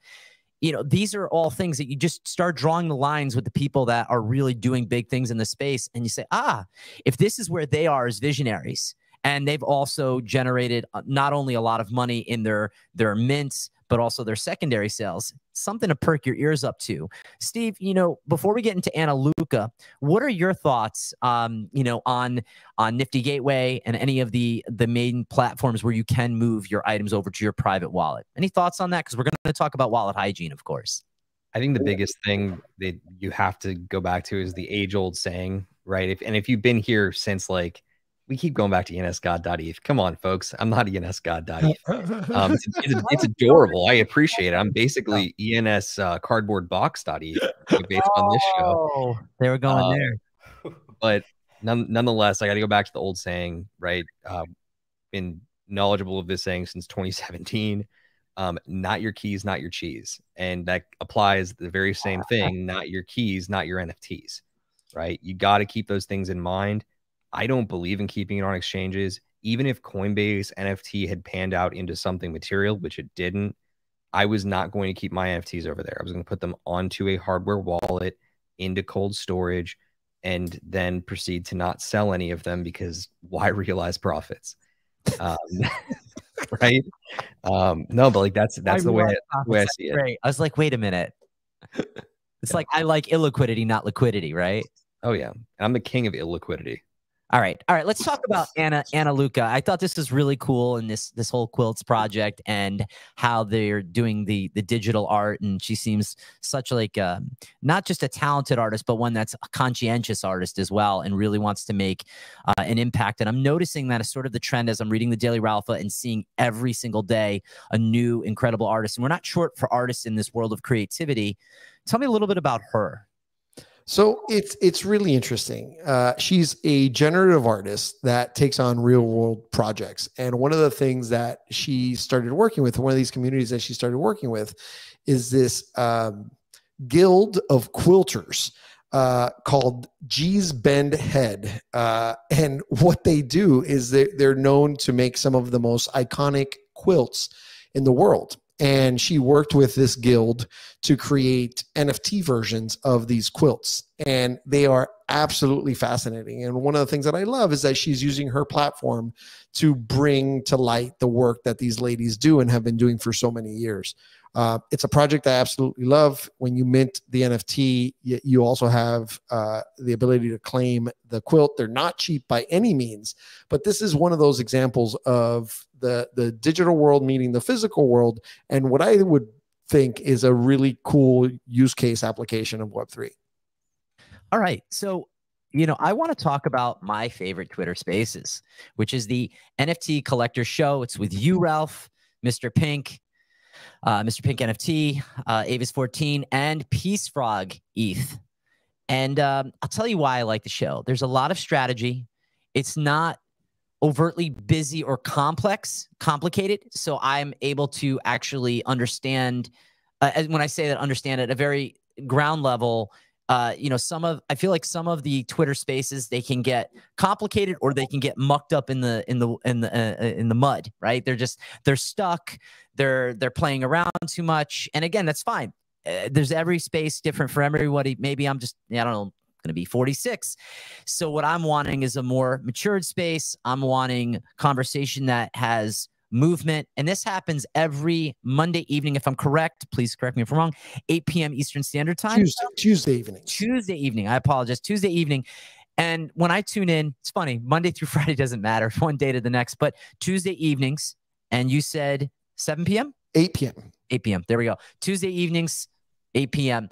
you know these are all things that you just start drawing the lines with the people that are really doing big things in the space and you say ah if this is where they are as visionaries and they've also generated uh, not only a lot of money in their their mints but also their secondary sales. Something to perk your ears up to. Steve, you know, before we get into Ana Luka, what are your thoughts um, you know, on on Nifty Gateway and any of the the main platforms where you can move your items over to your private wallet? Any thoughts on that? Because we're going to talk about wallet hygiene, of course. I think the biggest thing that you have to go back to is the age old saying, right? If and if you've been here since like we keep going back to ENSGod.eth. Come on, folks. I'm not ENSGod.eth. Um, it's, it's, it's, adorable. I appreciate it. I'm basically ENS uh, cardboardbox.eth based on this show. Oh, they were going uh, there. But none, nonetheless, I got to go back to the old saying, right? Uh, been knowledgeable of this saying since 2017. Um, not your keys, not your cheese. And that applies the very same thing, not your keys, not your NFTs, right? You got to keep those things in mind I don't believe in keeping it on exchanges. Even if Coinbase NFT had panned out into something material, which it didn't, I was not going to keep my NFTs over there. I was going to put them onto a hardware wallet into cold storage and then proceed to not sell any of them because why realize profits? Um, right? Um, no, but like that's that's I the way, I, the way I see it. I was like, wait a minute. It's yeah. like I like illiquidity, not liquidity, right? Oh yeah, I'm the king of illiquidity. All right. All right. Let's talk about Anna Anna Luca. I thought this was really cool in this this whole quilts project and how they're doing the the digital art. And she seems such like uh, not just a talented artist, but one that's a conscientious artist as well, and really wants to make uh, an impact. And I'm noticing that as sort of the trend as I'm reading the Daily Ralpha and seeing every single day a new incredible artist. And we're not short for artists in this world of creativity. Tell me a little bit about her. So it's it's really interesting. Uh, she's a generative artist that takes on real world projects, and one of the things that she started working with, one of these communities that she started working with, is this um, guild of quilters uh, called Gee's Bend Head, uh, and what they do is they, they're known to make some of the most iconic quilts in the world and she worked with this guild to create NFT versions of these quilts. And they are absolutely fascinating. And one of the things that I love is that she's using her platform to bring to light the work that these ladies do and have been doing for so many years. Uh, it's a project I absolutely love. When you mint the NFT, you, you also have uh, the ability to claim the quilt. They're not cheap by any means, but this is one of those examples of the the digital world meeting the physical world, and what I would think is a really cool use case application of Web three. All right, so you know, I want to talk about my favorite Twitter Spaces, which is the NFT Collector Show. It's with you, Ralph, Mr. Pink, uh, Mr. Pink NFT, uh, Avis 14, and Peace Frog ETH. And um, I'll tell you why I like the show. There's a lot of strategy. It's not overtly busy or complex, complicated. So I'm able to actually understand. Uh, when I say that, understand at a very ground level uh, you know, some of I feel like some of the Twitter Spaces they can get complicated or they can get mucked up in the in the in the uh, uh, in the mud, right? They're just they're stuck. They're they're playing around too much, and again, that's fine. Uh, there's every space different for everybody. Maybe I'm just I don't know going to be 46. So what I'm wanting is a more matured space. I'm wanting conversation that has movement. And this happens every Monday evening, if I'm correct. Please correct me if I'm wrong. 8 p.m. Eastern Standard Time. Tuesday, Tuesday evening. Tuesday evening. I apologize. Tuesday evening. And when I tune in, it's funny. Monday through Friday doesn't matter, one day to the next. But Tuesday evenings, and you said 7 p.m. 8 p.m. 8 p.m. There we go. Tuesday evenings, 8 p.m.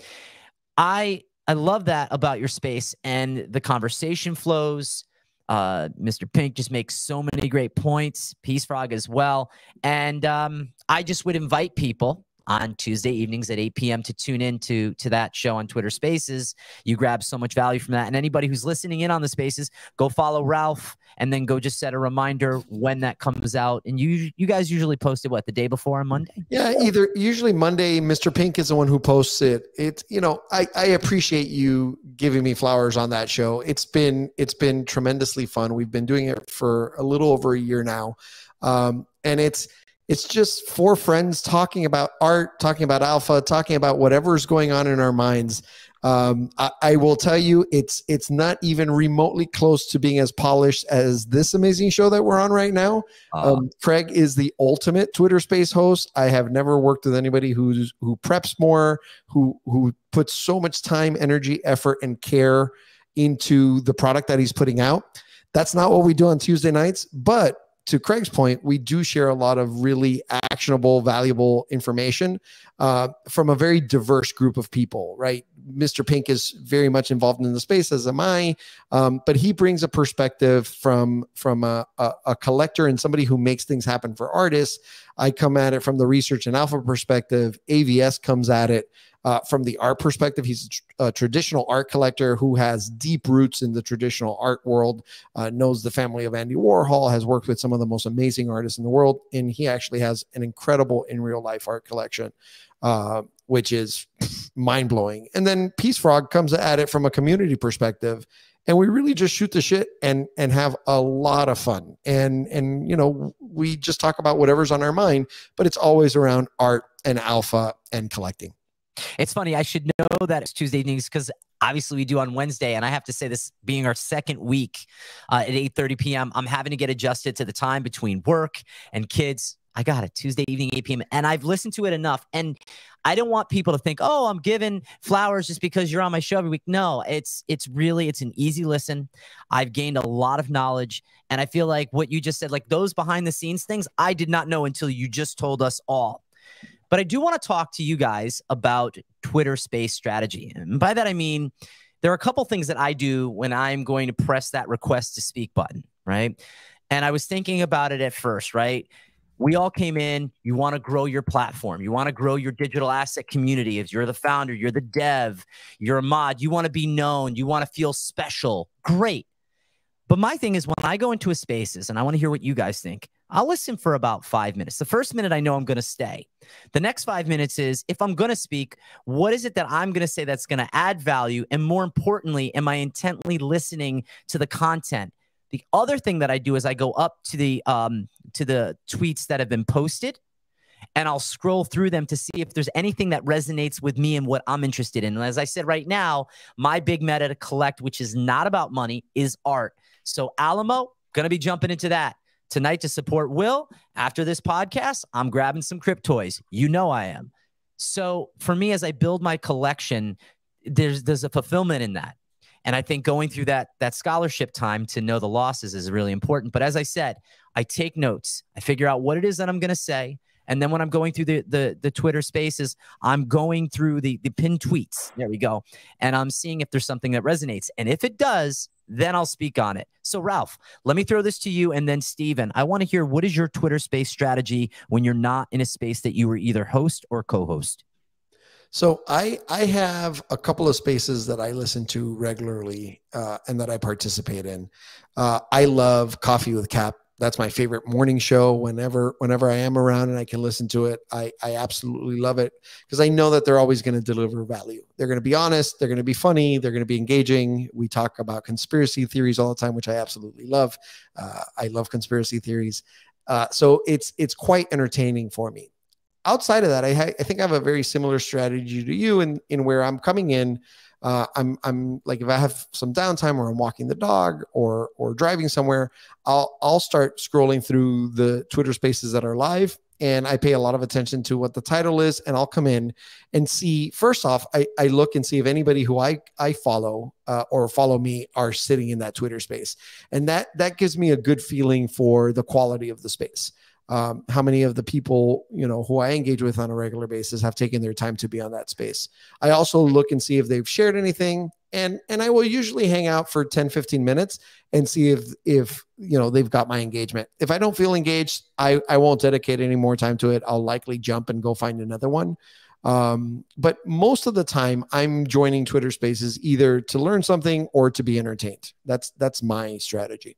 I I love that about your space and the conversation flows. Uh, Mr. Pink just makes so many great points. Peace Frog as well. And um, I just would invite people on Tuesday evenings at 8 p.m. to tune in to, to that show on Twitter Spaces. You grab so much value from that. And anybody who's listening in on the Spaces, go follow Ralph and then go just set a reminder when that comes out. And you you guys usually post it what the day before on Monday? Yeah, either usually Monday. Mr. Pink is the one who posts it. It's you know I I appreciate you giving me flowers on that show. It's been it's been tremendously fun. We've been doing it for a little over a year now, um, and it's it's just four friends talking about art, talking about alpha, talking about whatever's going on in our minds. Um, I, I, will tell you, it's it's not even remotely close to being as polished as this amazing show that we're on right now. Uh, um, Craig is the ultimate Twitter Space host. I have never worked with anybody who's who preps more, who who puts so much time, energy, effort, and care into the product that he's putting out. That's not what we do on Tuesday nights, but to Craig's point, we do share a lot of really actionable, valuable information uh, from a very diverse group of people, right? Mr. Pink is very much involved in the space, as am I, um, but he brings a perspective from from a, a, a, collector and somebody who makes things happen for artists. I come at it from the research and alpha perspective. AVS comes at it uh, from the art perspective, he's a, tr- a, traditional art collector who has deep roots in the traditional art world, uh, knows the family of Andy Warhol, has worked with some of the most amazing artists in the world, and he actually has an incredible in real life art collection, uh, which is mind blowing. And then Peace Frog comes at it from a community perspective and we really just shoot the shit and and have a lot of fun and and you know we just talk about whatever's on our mind but it's always around art and alpha and collecting it's funny. I should know that it's Tuesday evenings because obviously we do on Wednesday, and I have to say this being our second week uh, at 8:30 p.m. I'm having to get adjusted to the time between work and kids. I got it Tuesday evening 8 p.m. and I've listened to it enough, and I don't want people to think, oh, I'm giving flowers just because you're on my show every week. No, it's it's really it's an easy listen. I've gained a lot of knowledge, and I feel like what you just said, like those behind the scenes things, I did not know until you just told us all. But I do want to talk to you guys about Twitter space strategy. And by that, I mean, there are a couple things that I do when I'm going to press that request to speak button, right? And I was thinking about it at first, right? We all came in, you want to grow your platform, you want to grow your digital asset community. If you're the founder, you're the dev, you're a mod, you want to be known, you want to feel special. Great. But my thing is when I go into a spaces and I want to hear what you guys think, I'll listen for about five minutes. The first minute, I know I'm going to stay. The next five minutes is if I'm going to speak, what is it that I'm going to say that's going to add value? And more importantly, am I intently listening to the content? The other thing that I do is I go up to the um, to the tweets that have been posted and I'll scroll through them to see if there's anything that resonates with me and what I'm interested in. And as I said right now, my big meta to collect, which is not about money, is art. So Alamo, gonna be jumping into that tonight to support Will. After this podcast, I'm grabbing some Cryptoys. You know I am. So for me, as I build my collection, there's there's a fulfillment in that. And I think going through that that scholarship time to know the losses is really important. But as I said, I take notes. I figure out what it is that I'm going to say. And then when I'm going through the the, the Twitter spaces, I'm going through the the pinned tweets. There we go. And I'm seeing if there's something that resonates. And if it does, then I'll speak on it. So, Ralph, let me throw this to you and then Steven. I want to hear what is your Twitter space strategy when you're not in a space that you were either host or co-host? So I I have a couple of spaces that I listen to regularly uh, and that I participate in. Uh, I love Coffee with Cap. That's my favorite morning show whenever whenever i am around and i can listen to it. I i absolutely love it because i know that they're always going to deliver value. They're going to be honest they're going to be funny they're going to be engaging. We talk about conspiracy theories all the time which i absolutely love. Uh, i love conspiracy theories. Uh, so it's it's quite entertaining for me outside of that I, I think i have a very similar strategy to you in in where i'm coming in uh, I'm I'm like if I have some downtime or I'm walking the dog or or driving somewhere, I'll I'll start scrolling through the Twitter Spaces that are live, and I pay a lot of attention to what the title is, and I'll come in and see. First off, I I look and see if anybody who I I follow uh, or follow me are sitting in that Twitter space, and that that gives me a good feeling for the quality of the space um, how many of the people you know who I engage with on a regular basis have taken their time to be on that space. I also look and see if they've shared anything and and I will usually hang out for 10 15 minutes and see if if you know they've got my engagement. If I don't feel engaged, I I won't dedicate any more time to it. I'll likely jump and go find another one. Um, but most of the time I'm joining Twitter spaces either to learn something or to be entertained. That's that's my strategy.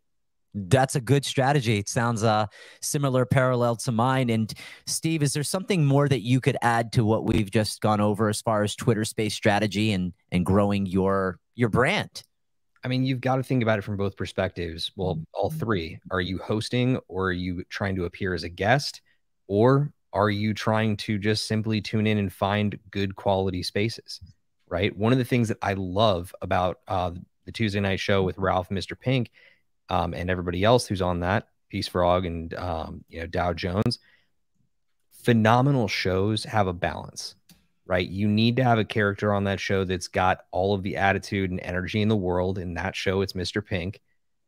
That's a good strategy. It sounds uh, similar, parallel to mine. And Steve, is there something more that you could add to what we've just gone over as far as Twitter space strategy and and growing your your brand? I mean, you've got to think about it from both perspectives. Well, all three. Are you hosting or are you trying to appear as a guest? Or are you trying to just simply tune in and find good quality spaces? right? One of the things that I love about uh, the Tuesday night show with Ralph, Mr. Pink, um, and everybody else who's on that, Peace Frog and um, you know Dow Jones, phenomenal shows have a balance, right? You need to have a character on that show that's got all of the attitude and energy in the world. In that show, it's Mr. Pink.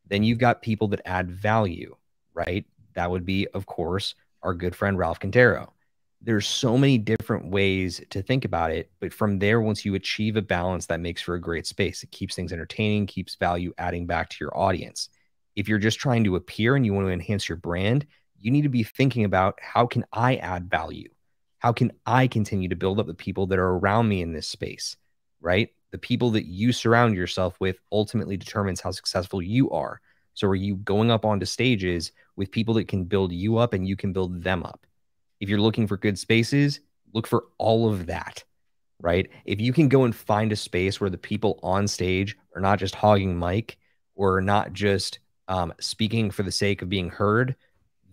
Then you've got people that add value, right? That would be, of course, our good friend Ralph Quintero there's so many different ways to think about it but from there once you achieve a balance that makes for a great space it keeps things entertaining keeps value adding back to your audience if you're just trying to appear and you want to enhance your brand you need to be thinking about how can i add value? How can i continue to build up the people that are around me in this space right? The people that you surround yourself with ultimately determines how successful you are. So are you going up onto stages with people that can build you up and you can build them up? If you're looking for good spaces, look for all of that, right? If you can go and find a space where the people on stage are not just hogging mic or not just um, speaking for the sake of being heard,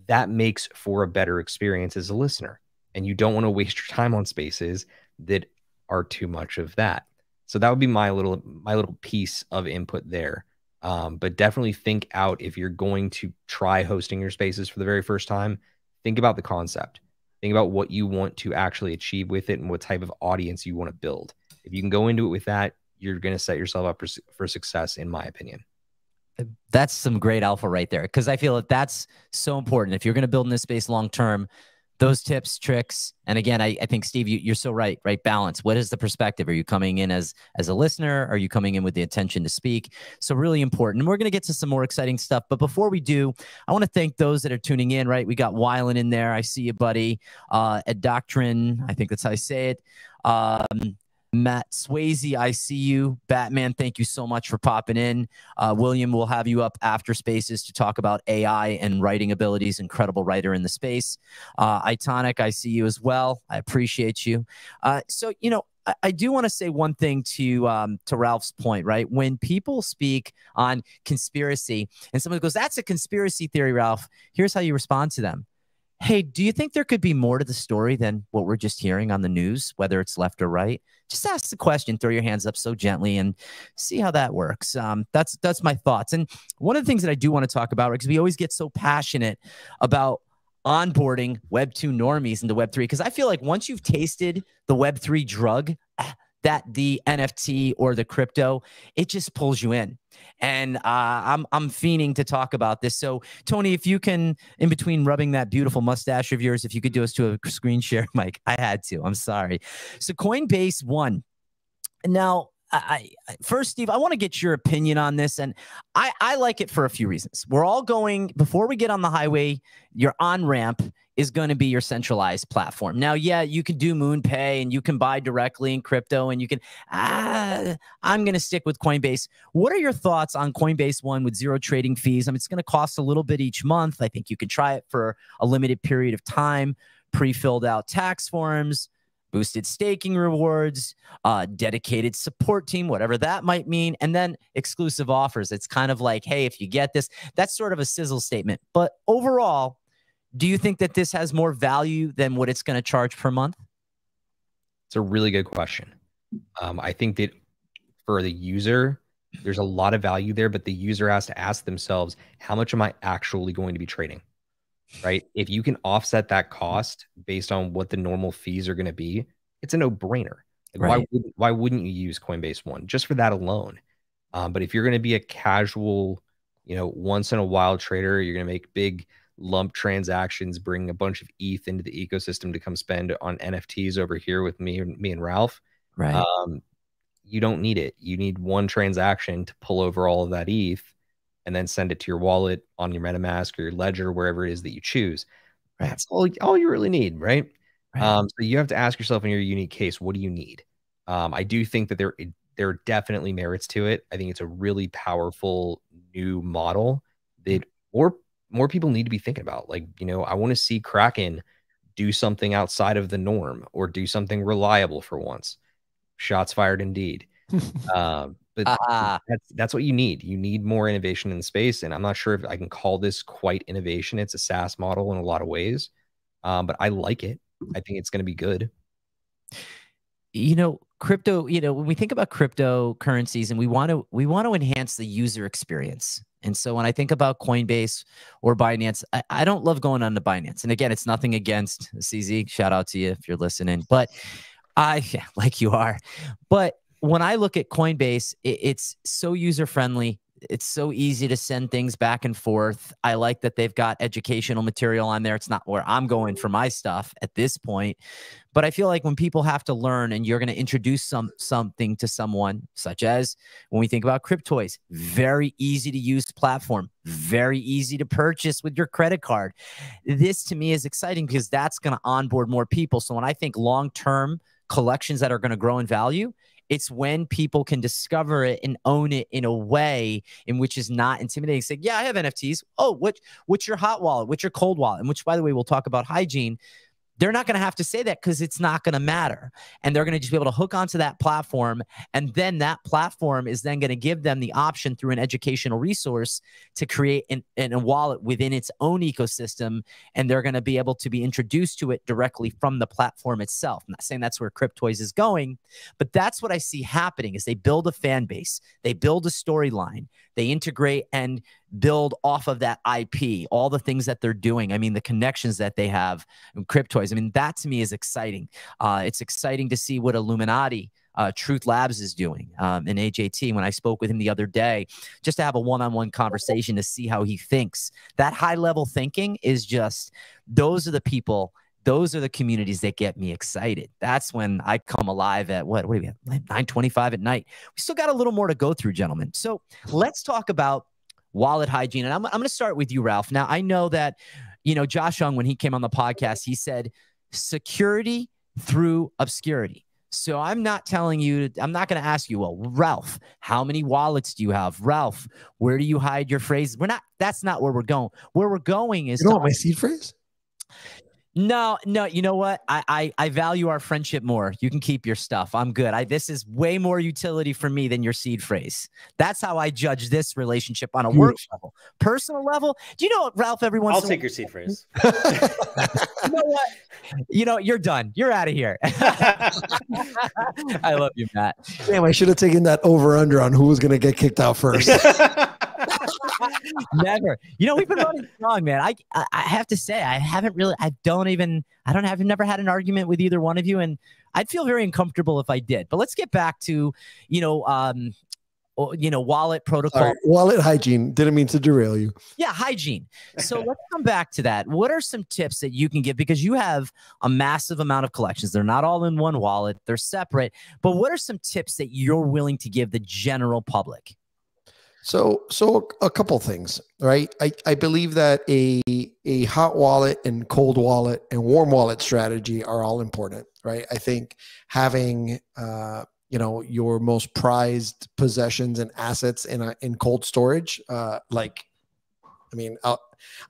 that makes for a better experience as a listener. And you don't want to waste your time on spaces that are too much of that. So that would be my little my little piece of input there. Um, but definitely think out if you're going to try hosting your spaces for the very first time. Think about the concept. Think about what you want to actually achieve with it and what type of audience you want to build. If you can go into it with that, you're going to set yourself up for, for success, in my opinion. That's some great alpha right there. Cause I feel that that's so important. If you're going to build in this space long term, those tips, tricks, and again, I, I think Steve, you, are so right. Right, balance. What is the perspective? Are you coming in as as a listener? Are you coming in with the intention to speak? So really important. And we're going to get to some more exciting stuff. But before we do, I want to thank those that are tuning in. Right, we got Wylan in there. I see you, buddy. Uh, a doctrine. I think that's how I say it. Um, Matt Swayze, I see you. Batman, thank you so much for popping in. Uh, William, we'll have you up after spaces to talk about AI and writing abilities. Incredible writer in the space. Uh, Itonic, I see you as well. I appreciate you. Uh, so, you know, I, I do want to say one thing to um, to Ralph's point, right? When people speak on conspiracy and someone goes, that's a conspiracy theory, Ralph, here's how you respond to them Hey, do you think there could be more to the story than what we're just hearing on the news, whether it's left or right? Just ask the question, throw your hands up so gently, and see how that works. Um, that's that's my thoughts. And one of the things that I do want to talk about, because we always get so passionate about onboarding Web two normies into Web three, because I feel like once you've tasted the Web three drug, that the NFT or the crypto, it just pulls you in. And uh, I'm I'm fiending to talk about this. So Tony, if you can, in between rubbing that beautiful mustache of yours, if you could do us to a screen share, Mike, I had to. I'm sorry. So Coinbase One. Now I, I, first, Steve, I want to get your opinion on this, and I, I like it for a few reasons. We're all going before we get on the highway. Your on ramp is going to be your centralized platform. Now, yeah, you can do MoonPay and you can buy directly in crypto, and you can. Ah, I'm going to stick with Coinbase. What are your thoughts on Coinbase One with zero trading fees? I mean, it's going to cost a little bit each month. I think you can try it for a limited period of time. Pre-filled out tax forms boosted staking rewards, uh, dedicated support team, whatever that might mean, and then exclusive offers. It's kind of like, hey, if you get this, that's sort of a sizzle statement. But overall, do you think that this has more value than what it's going to charge per month? It's a really good question. Um, I think that for the user, there's a lot of value there, but the user has to ask themselves, how much am I actually going to be trading? Right? If you can offset that cost based on what the normal fees are going to be, it's a no brainer. Like right. Why wouldn't why wouldn't you use Coinbase One just for that alone? Um, but if you're going to be a casual, you know, once in a while trader, you're going to make big lump transactions, bring a bunch of ETH into the ecosystem to come spend on NFTs over here with me, me and Ralph. Right. Um, you don't need it. You need one transaction to pull over all of that ETH and then send it to your wallet on your MetaMask or your Ledger, wherever it is that you choose. Right. That's all, all you really need, right? right? Um, so you have to ask yourself in your unique case, what do you need? Um, I do think that there there are definitely merits to it. I think it's a really powerful new model that more more people need to be thinking about. Like, you know, I want to see Kraken do something outside of the norm or do something reliable for once. Shots fired indeed. um, but uh, that's that's what you need. You need more innovation in the space, and I'm not sure if I can call this quite innovation. It's a SaaS model in a lot of ways, um, but I like it. I think it's going to be good. You know, crypto you know when we think about cryptocurrencies and we want to we want to enhance the user experience and so when i think about coinbase or binance I, I don't love going on to binance and again it's nothing against cz shout out to you if you're listening but i yeah, like you are but when i look at coinbase it, it's so user friendly it's so easy to send things back and forth. I like that they've got educational material on there. It's not where I'm going for my stuff at this point, but I feel like when people have to learn and you're going to introduce some something to someone, such as when we think about Cryptoys, very easy to use platform, very easy to purchase with your credit card. This to me is exciting because that's going to onboard more people. So when I think long term collections that are going to grow in value, it's when people can discover it and own it in a way in which is not intimidating. Say, yeah, I have NFTs. Oh, what what's your hot wallet? What's your cold wallet? And which, by the way, we'll talk about hygiene they're not going to have to say that because it's not going to matter. And they're going to just be able to hook onto that platform. And then that platform is then going to give them the option through an educational resource to create an, an, a wallet within its own ecosystem. And they're going to be able to be introduced to it directly from the platform itself. I'm not saying that's where Cryptoys is going, but that's what I see happening is they build a fan base, they build a storyline, they integrate and build off of that IP, all the things that they're doing. I mean, the connections that they have in Cryptoys. I mean, that to me is exciting. Uh, it's exciting to see what Illuminati. Uh, Truth Labs is doing um, in AJT. When I spoke with him the other day, just to have a one-on-one conversation to see how he thinks. That high-level thinking is just those are the people those are the communities that get me excited. That's when I come alive at what, what do we have? 925 at night. We still got a little more to go through, gentlemen. So let's talk about wallet hygiene. And I'm, I'm going to start with you, Ralph. Now, I know that, you know, Josh Young, when he came on the podcast, he said security through obscurity. So I'm not telling you, I'm not going to ask you, well, Ralph, how many wallets do you have? Ralph, where do you hide your phrase? We're not, that's not where we're going. Where we're going is. You know my seed phrase? No, no, you know what? I, I I value our friendship more. You can keep your stuff. I'm good. I this is way more utility for me than your seed phrase. That's how I judge this relationship on a work level. Personal level. Do you know what, Ralph? Every once I'll take your seed phrase. you know what? You know, you're done. You're out of here. I love you, Matt. Damn, I should have taken that over under on who was gonna get kicked out first. Never. You know, we've been running strong, man. I I have to say, I haven't really. I don't even. I don't have. Never had an argument with either one of you, and I'd feel very uncomfortable if I did. But let's get back to, you know, um, you know, wallet protocol. Right. Wallet hygiene. Didn't mean to derail you. Yeah, hygiene. So let's come back to that. What are some tips that you can give? Because you have a massive amount of collections. They're not all in one wallet, they're separate. But what are some tips that you're willing to give the general public? So, so a couple things, right? I, I believe that a a hot wallet and cold wallet and warm wallet strategy are all important, right? I think having uh, you know your most prized possessions and assets in a, in cold storage, uh, like, I mean, I'll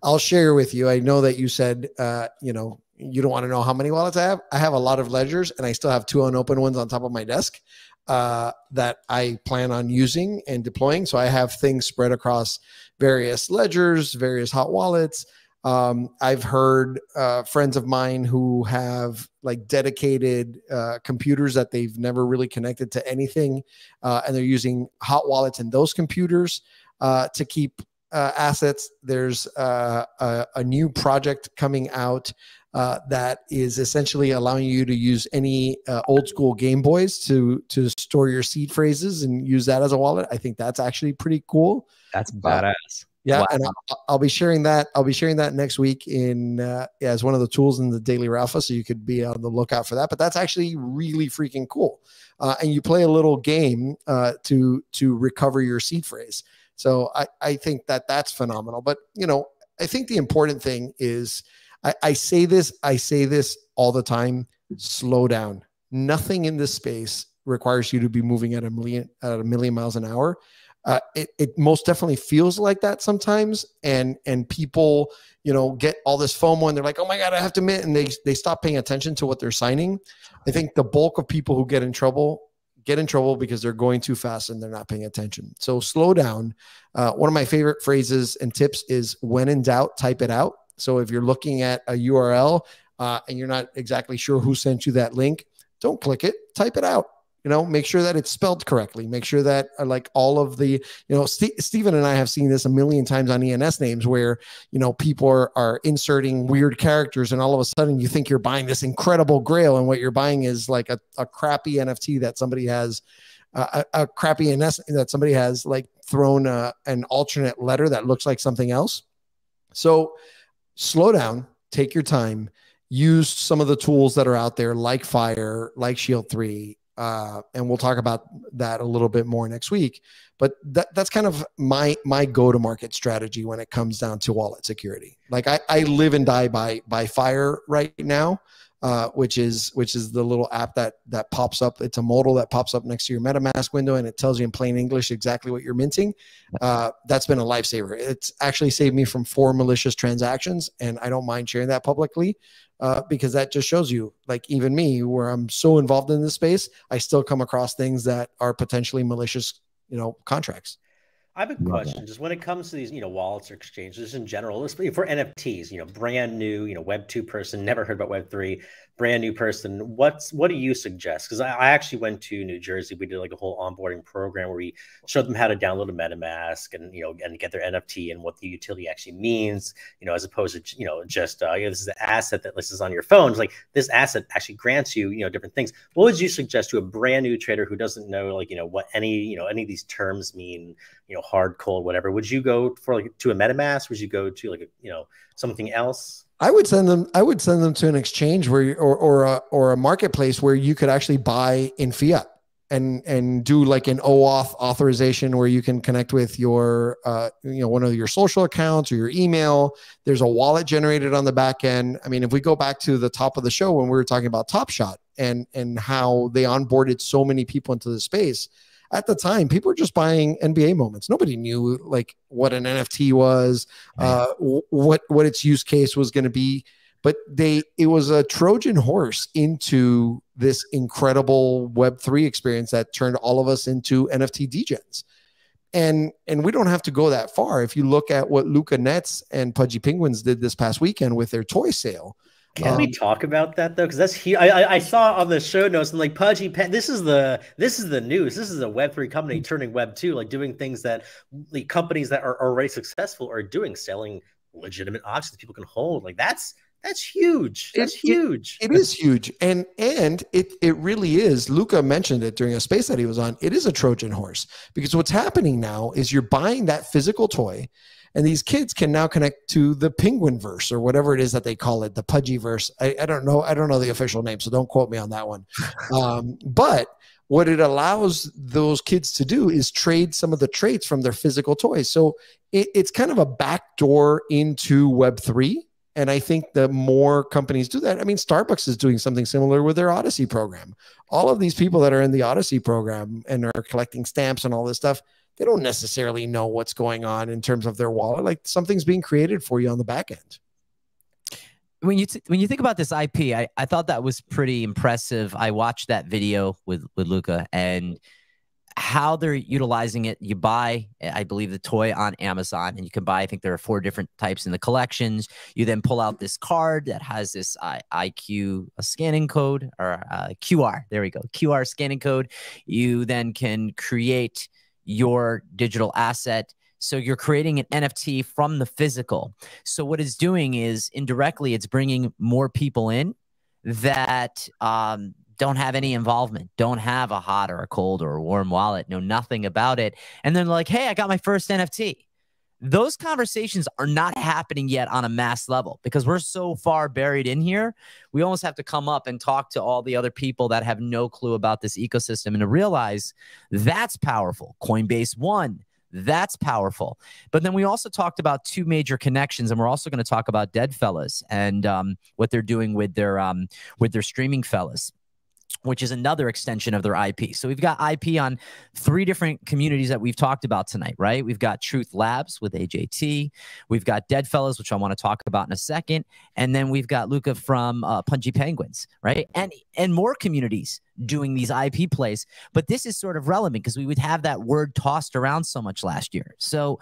I'll share with you. I know that you said, uh, you know, you don't want to know how many wallets I have. I have a lot of ledgers, and I still have two unopened ones on top of my desk uh, that I plan on using and deploying. So I have things spread across various ledgers, various hot wallets. Um, I've heard uh, friends of mine who have like dedicated uh, computers that they've never really connected to anything, uh, and they're using hot wallets in those computers uh, to keep uh, assets. There's a, a, new project coming out uh, that is essentially allowing you to use any uh, old school Game Boys to to store your seed phrases and use that as a wallet. I think that's actually pretty cool. That's uh, badass. yeah, wow. and I'll, I'll, be sharing that. I'll be sharing that next week in uh, as one of the tools in the daily Ralpha, so you could be on the lookout for that. But that's actually really freaking cool. Uh, and you play a little game uh, to to recover your seed phrase. So I I think that that's phenomenal. But you know, I think the important thing is I, I say this, I say this all the time. Slow down. Nothing in this space requires you to be moving at a million at a million miles an hour. Uh, it, it most definitely feels like that sometimes and and people you know get all this fomo and they're like oh my god i have to admit and they they stop paying attention to what they're signing i think the bulk of people who get in trouble get in trouble because they're going too fast and they're not paying attention so slow down uh, one of my favorite phrases and tips is when in doubt type it out so if you're looking at a URL uh, and you're not exactly sure who sent you that link, don't click it, type it out. you know make sure that it's spelled correctly. Make sure that uh, like all of the you know St- stephen and i have seen this a million times on ens names where you know people are, are inserting weird characters and all of a sudden you think you're buying this incredible grail and what you're buying is like a, a crappy nft that somebody has uh, a, a crappy NS that somebody has like thrown a, an alternate letter that looks like something else. So slow down take your time use some of the tools that are out there like fire like Shield3 uh, and we'll talk about that a little bit more next week. But that, that's kind of my my go to market strategy when it comes down to wallet security. Like I, I live and die by by Fire right now, uh, which is which is the little app that that pops up. It's a modal that pops up next to your MetaMask window, and it tells you in plain English exactly what you're minting. Uh, that's been a lifesaver. It's actually saved me from four malicious transactions, and I don't mind sharing that publicly uh, because that just shows you, like even me, where I'm so involved in this space, I still come across things that are potentially malicious, you know, contracts. I have a question. Just when it comes to these, you know, wallets or exchanges in general, especially for NFTs, you know, brand new, you know, Web two person, never heard about Web three brand new person, what's what do you suggest? Because I, I, actually went to New Jersey. We did like a whole onboarding program where we showed them how to download a MetaMask and you know and get their NFT and what the utility actually means. You know, as opposed to you know just uh, you know this is an asset that lists on your phone. It's like this asset actually grants you you know different things. What would you suggest to a brand new trader who doesn't know like you know what any you know any of these terms mean? You know, hard, cold, whatever. Would you go for like to a MetaMask? Would you go to like a, you know something else? I would send them. I would send them to an exchange where, you, or or a, or a marketplace where you could actually buy in fiat and and do like an OAuth authorization where you can connect with your uh, you know one of your social accounts or your email. There's a wallet generated on the back end. I mean, if we go back to the top of the show when we were talking about Top Shot and and how they onboarded so many people into the space, at the time people were just buying nba moments. Nobody knew like what an nft was uh, what what its use case was going to be. But they it was a trojan horse into this incredible web3 experience that turned all of us into nft degens and and we don't have to go that far. If you look at what Luca Netz and pudgy penguins did this past weekend with their toy sale can um, we talk about that though? Because that's he. I, I saw on the show notes and like Pudgy Pen. This is the this is the news. This is a Web three company turning Web two, like doing things that the companies that are already successful are doing, selling legitimate options that people can hold. Like that's that's huge. That's it, huge. It, it is huge, and and it it really is. Luca mentioned it during a space that he was on. It is a Trojan horse because what's happening now is you're buying that physical toy and these kids can now connect to the penguin verse or whatever it is that they call it the pudgy verse. I, I don't know i don't know the official name so don't quote me on that one. Um, but what it allows those kids to do is trade some of the traits from their physical toys. So it, it's kind of a backdoor into web 3 and I think the more companies do that, I mean, Starbucks is doing something similar with their Odyssey program. All of these people that are in the Odyssey program and are collecting stamps and all this stuff, they don't necessarily know what's going on in terms of their wallet. Like something's being created for you on the back end. When you when you think about this IP, I, I thought that was pretty impressive. I watched that video with with Luca and how they're utilizing it. You buy, I believe, the toy on Amazon, and you can buy. I think there are four different types in the collections. You then pull out this card that has this IQ a scanning code or uh, QR. There we go, QR scanning code. You then can create your digital asset. So you're creating an NFT from the physical. So what it's doing is indirectly, it's bringing more people in that um, don't have any involvement, don't have a hot or a cold or a warm wallet, know nothing about it. And then like, hey, I got my first NFT those conversations are not happening yet on a mass level because we're so far buried in here. We almost have to come up and talk to all the other people that have no clue about this ecosystem and to realize that's powerful. Coinbase One, that's powerful. But then we also talked about two major connections, and we're also going to talk about Dead Fellas and um, what they're doing with their um, with their streaming fellas which is another extension of their IP. So we've got IP on three different communities that we've talked about tonight, right? We've got Truth Labs with AJT. We've got Dead Fellas, which I want to talk about in a second. And then we've got Luca from uh, Pudgy Penguins, right? And, and more communities doing these IP plays. But this is sort of relevant because we would have that word tossed around so much last year. So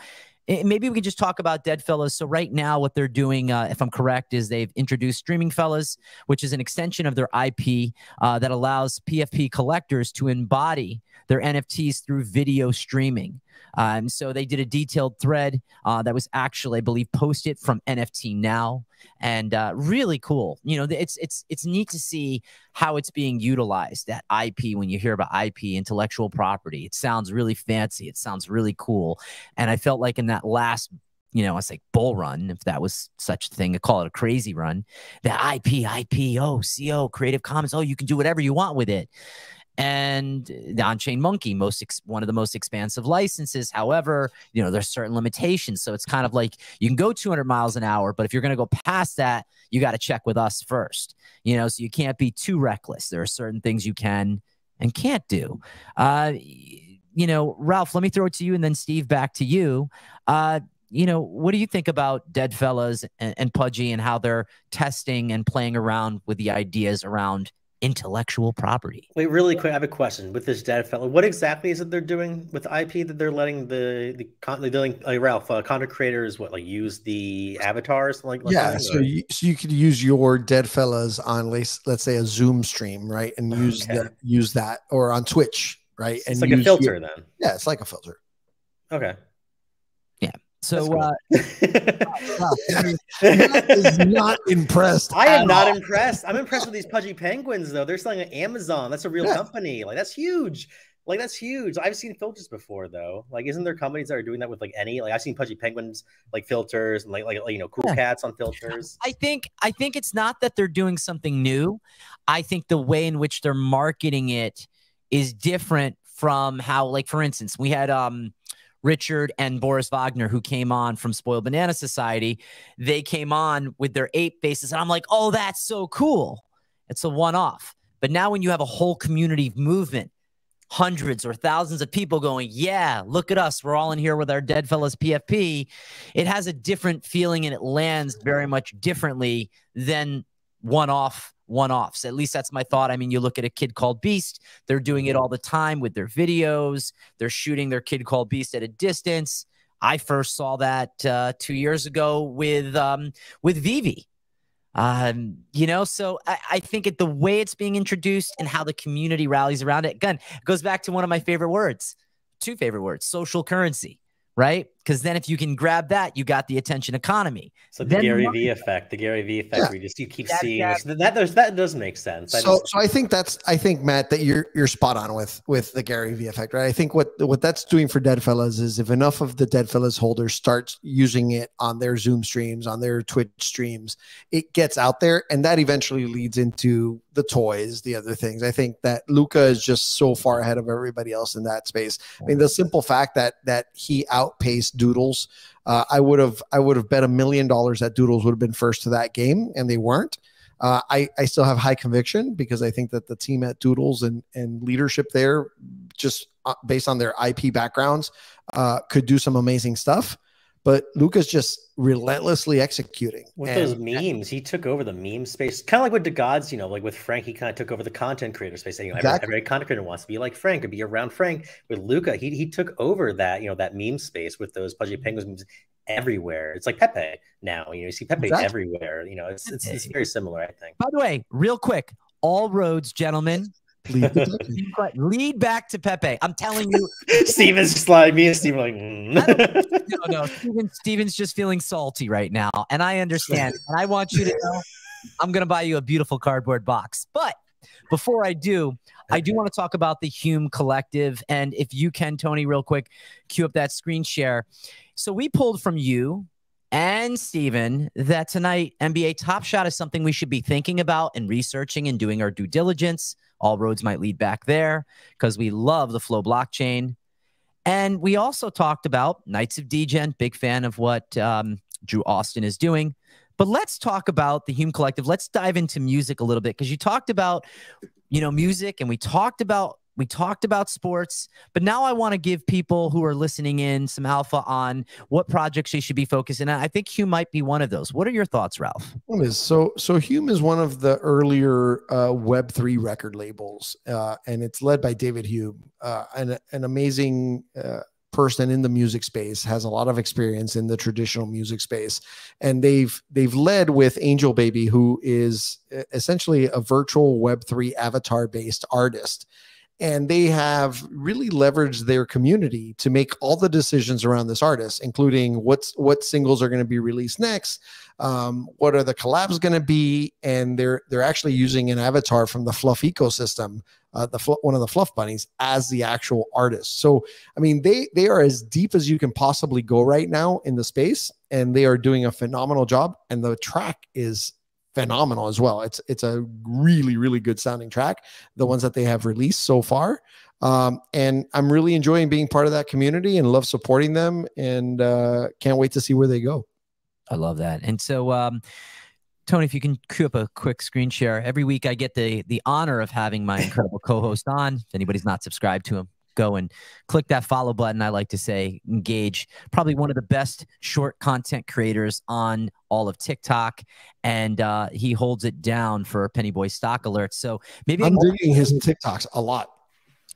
maybe we could just talk about Dead Fellas. So right now, what they're doing, uh, if I'm correct, is they've introduced Streaming Fellas, which is an extension of their IP uh, that allows PFP collectors to embody their NFTs through video streaming. Um, so they did a detailed thread uh, that was actually, I believe, posted from NFT Now, and uh, really cool. You know, it's it's it's neat to see how it's being utilized. That IP, when you hear about IP, intellectual property, it sounds really fancy. It sounds really cool, and I felt like in that last you know, I say bull run, if that was such a thing, I call it a crazy run. The IP, IP, oh, CO, Creative Commons, oh, you can do whatever you want with it and the on-chain monkey most ex- one of the most expansive licenses. However you know there's certain limitations. So it's kind of like you can go 200 miles an hour but if you're going to go past that you got to check with us first you know? So you can't be too reckless. There are certain things you can and can't do. Uh you know ralph let me throw it to you and then steve back to you. Uh you know, what do you think about Dead Fellas and, and Pudgy and how they're testing and playing around with the ideas around intellectual property. Wait, really quick, I have a question with this dead fellow. What exactly is it they're doing with IP that they're letting the the con- they're doing like Ralph uh, content creators what like use the avatars like, like yeah, so you, so you could use your dead fellas on let's let's say a Zoom stream, right, and use okay. that use that or on Twitch, right, and it's like a filter your, then. Yeah, it's like a filter. Okay. So cool. uh, is not impressed. I am not all. impressed. I'm impressed with these pudgy penguins though. They're selling at Amazon. That's a real yeah. company. Like that's huge. Like that's huge. I've seen filters before though. Like, isn't there companies that are doing that with like any? Like I've seen pudgy penguins like filters and like like you know cool yeah. cats on filters. I think I think it's not that they're doing something new. I think the way in which they're marketing it is different from how like for instance we had um Richard and Boris Wagner, who came on from Spoiled Banana Society, they came on with their ape faces. And I'm like, oh, that's so cool. It's a one off. But now, when you have a whole community movement, hundreds or thousands of people going, yeah, look at us. We're all in here with our Dead Fellas PFP. It has a different feeling and it lands very much differently than one off one offs. At least that's my thought. I mean, you look at a kid called Beast, they're doing it all the time with their videos, they're shooting their kid called Beast at a distance. I first saw that uh, two years ago with um, with Vivi. Um, you know, so I, I think it the way it's being introduced and how the community rallies around it. Again, goes back to one of my favorite words, two favorite words: social currency right? Because then if you can grab that, you got the attention economy. So the then Gary V effect, the Gary V effect, yeah. where you just you keep that, seeing that, that, that, that does make sense. so, just, so I think that's I think Matt that you're you're spot on with with the Gary V effect, right? I think what what that's doing for Dead Fellas is if enough of the Dead Fellas holders start using it on their Zoom streams, on their Twitch streams, it gets out there, and that eventually leads into the toys, the other things. I think that Luca is just so far ahead of everybody else in that space. I mean, the simple fact that that he outpaced Doodles, uh, I would have I would have bet a million dollars that Doodles would have been first to that game, and they weren't. Uh, I, I still have high conviction because I think that the team at Doodles and, and leadership there, just uh, based on their IP backgrounds, uh, could do some amazing stuff but Luca's just relentlessly executing. With and, those memes, he took over the meme space, kind of like with the gods, you know, like with Frank, he kind of took over the content creator space. You know, exactly. every, every, content creator wants to be like Frank and be around Frank. With Luca, he he took over that, you know, that meme space with those pudgy penguins memes everywhere. It's like Pepe now. You know, you see Pepe exactly. everywhere. You know, it's, it's it's very similar, I think. By the way, real quick, all roads, gentlemen, Lead, lead back to Pepe. I'm telling you. Steven's just like me and Steven like mm. no, no. Steven, Steven's just feeling salty right now. And I understand. and I want you to know I'm gonna buy you a beautiful cardboard box. But before I do, I do want to talk about the Hume Collective. And if you can, Tony, real quick, cue up that screen share. So we pulled from you and Steven that tonight NBA Top Shot is something we should be thinking about and researching and doing our due diligence. All roads might lead back there because we love the Flow blockchain. And we also talked about Knights of Degen, big fan of what um, Drew Austin is doing. But let's talk about the Hume Collective. Let's dive into music a little bit because you talked about, you know, music and we talked about we talked about sports, but now I want to give people who are listening in some alpha on what projects they should be focusing on. I think Hume might be one of those. What are your thoughts, Ralph? So, so Hume is one of the earlier uh, Web three record labels, uh, and it's led by David Hume, uh, an an amazing uh, person in the music space has a lot of experience in the traditional music space and they've they've led with angel baby who is essentially a virtual web3 avatar based artist and they have really leveraged their community to make all the decisions around this artist including what's what singles are going to be released next um, what are the collabs going to be and they're they're actually using an avatar from the fluff ecosystem uh, the fl- one of the fluff bunnies as the actual artist. So i mean they they are as deep as you can possibly go right now in the space and they are doing a phenomenal job and the track is phenomenal as well. It's it's a really really good sounding track. The ones that they have released so far, um, and I'm really enjoying being part of that community and love supporting them. And uh, can't wait to see where they go. I love that. And so. Um, Tony, if you can cue up a quick screen share. Every week I get the the honor of having my incredible co-host on. If anybody's not subscribed to him, go and click that follow button. I like to say engage. Probably one of the best short content creators on all of TikTok, and uh, he holds it down for Penny Boy stock alerts. So maybe I'm digging his TikToks a lot.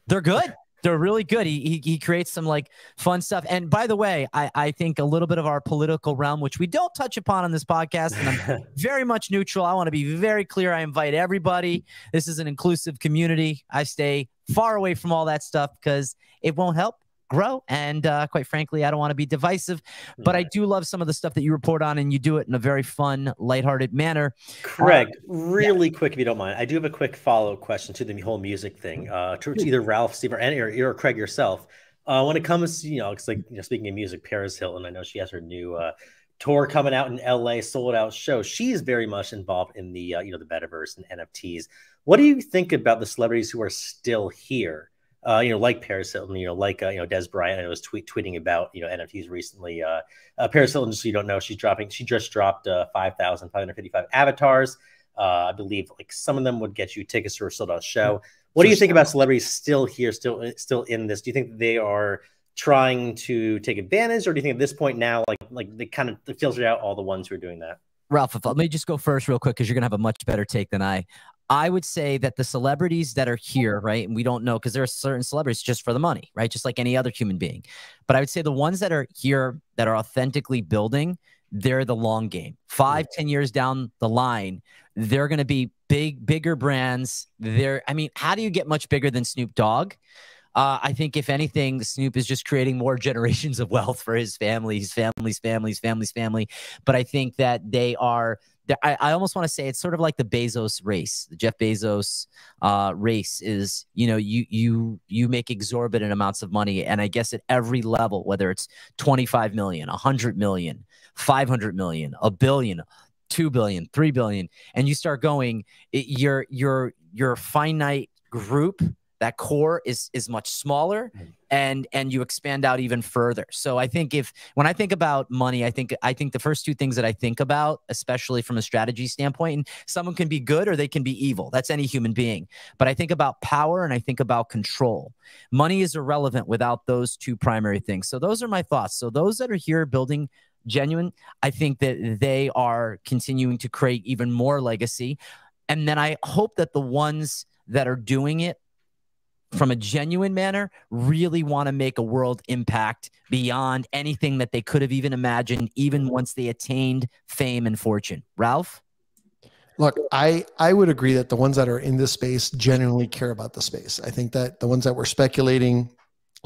They're good. They're really good. He, he, he creates some like fun stuff. And by the way, I, I think a little bit of our political realm, which we don't touch upon on this podcast, and I'm very much neutral. I want to be very clear. I invite everybody. This is an inclusive community. I stay far away from all that stuff because it won't help grow. And uh, quite frankly, I don't want to be divisive, but I do love some of the stuff that you report on, and you do it in a very fun, lighthearted manner. Craig, uh, really yeah. quick, if you don't mind, I do have a quick follow up question to the whole music thing. Uh, to, to either Ralph, Steve, or, or, or Craig yourself. Uh, when it comes, to, you know, it's like you know, speaking of music, Paris Hilton. I know she has her new uh, tour coming out in LA, sold out show. She's very much involved in the uh, you know the metaverse and NFTs. What do you think about the celebrities who are still here? Uh, you know, like Paris Hilton, you know, like uh, you know Dez Bryant. I was tweet tweeting about you know NFTs recently. Uh, uh, Paris Hilton, just so you don't know, she's dropping. She just dropped uh, five thousand five hundred fifty-five avatars. Uh, I believe like some of them would get you tickets to a sold out show. What do you think about celebrities still here, still still in this? Do you think they are trying to take advantage, or do you think at this point now, like like they kind of filtered out all the ones who are doing that? Ralph, let me just go first real quick because you're gonna have a much better take than I. I would say that the celebrities that are here, right, and we don't know because there are certain celebrities just for the money, right, just like any other human being. But I would say the ones that are here that are authentically building, they're the long game. Five, ten years down the line, they're going to be big, bigger brands. They're, I mean, how do you get much bigger than Snoop Dogg? Uh, I think if anything, Snoop is just creating more generations of wealth for his family, his family's family's family's family. But I think that they are I, I almost want to say it's sort of like the Bezos race. The Jeff Bezos uh, race is, you know, you you you make exorbitant amounts of money, and I guess at every level, whether it's 25 million, 100 million, 500 million, a billion, 2 billion, 3 billion, and you start going, it, your your your finite group that core is is much smaller and and you expand out even further. So i think if when i think about money i think i think the first two things that i think about especially from a strategy standpoint and someone can be good or they can be evil. That's any human being. But i think about power and i think about control. Money is irrelevant without those two primary things. So those are my thoughts. So those that are here building genuine i think that they are continuing to create even more legacy. And then i hope that the ones that are doing it from a genuine manner really want to make a world impact beyond anything that they could have even imagined even once they attained fame and fortune. Ralph? Look i i would agree that the ones that are in this space genuinely care about the space. I think that the ones that were speculating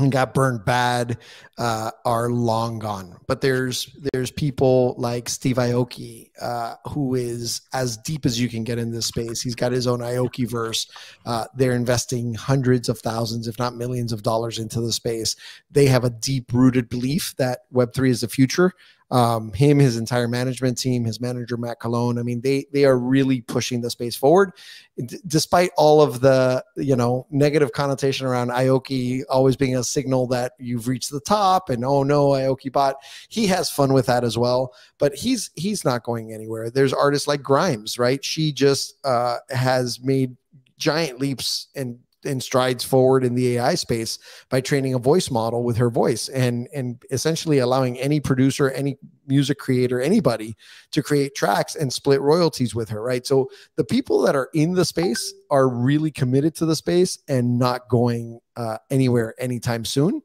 and got burned bad uh, are long gone. But there's there's people like Steve Aoki uh, who is as deep as you can get in this space. He's got his own Aoki verse. Uh, they're investing hundreds of thousands, if not millions, of dollars into the space. They have a deep rooted belief that Web three is the future um, him, his entire management team, his manager Matt Colon. I mean, they they are really pushing the space forward, D- despite all of the you know negative connotation around Aoki always being a signal that you've reached the top and oh no, Aoki bot. He has fun with that as well, but he's he's not going anywhere. There's artists like Grimes, right? She just uh, has made giant leaps and and strides forward in the AI space by training a voice model with her voice and and essentially allowing any producer, any music creator, anybody to create tracks and split royalties with her, right? So the people that are in the space are really committed to the space and not going uh, anywhere anytime soon.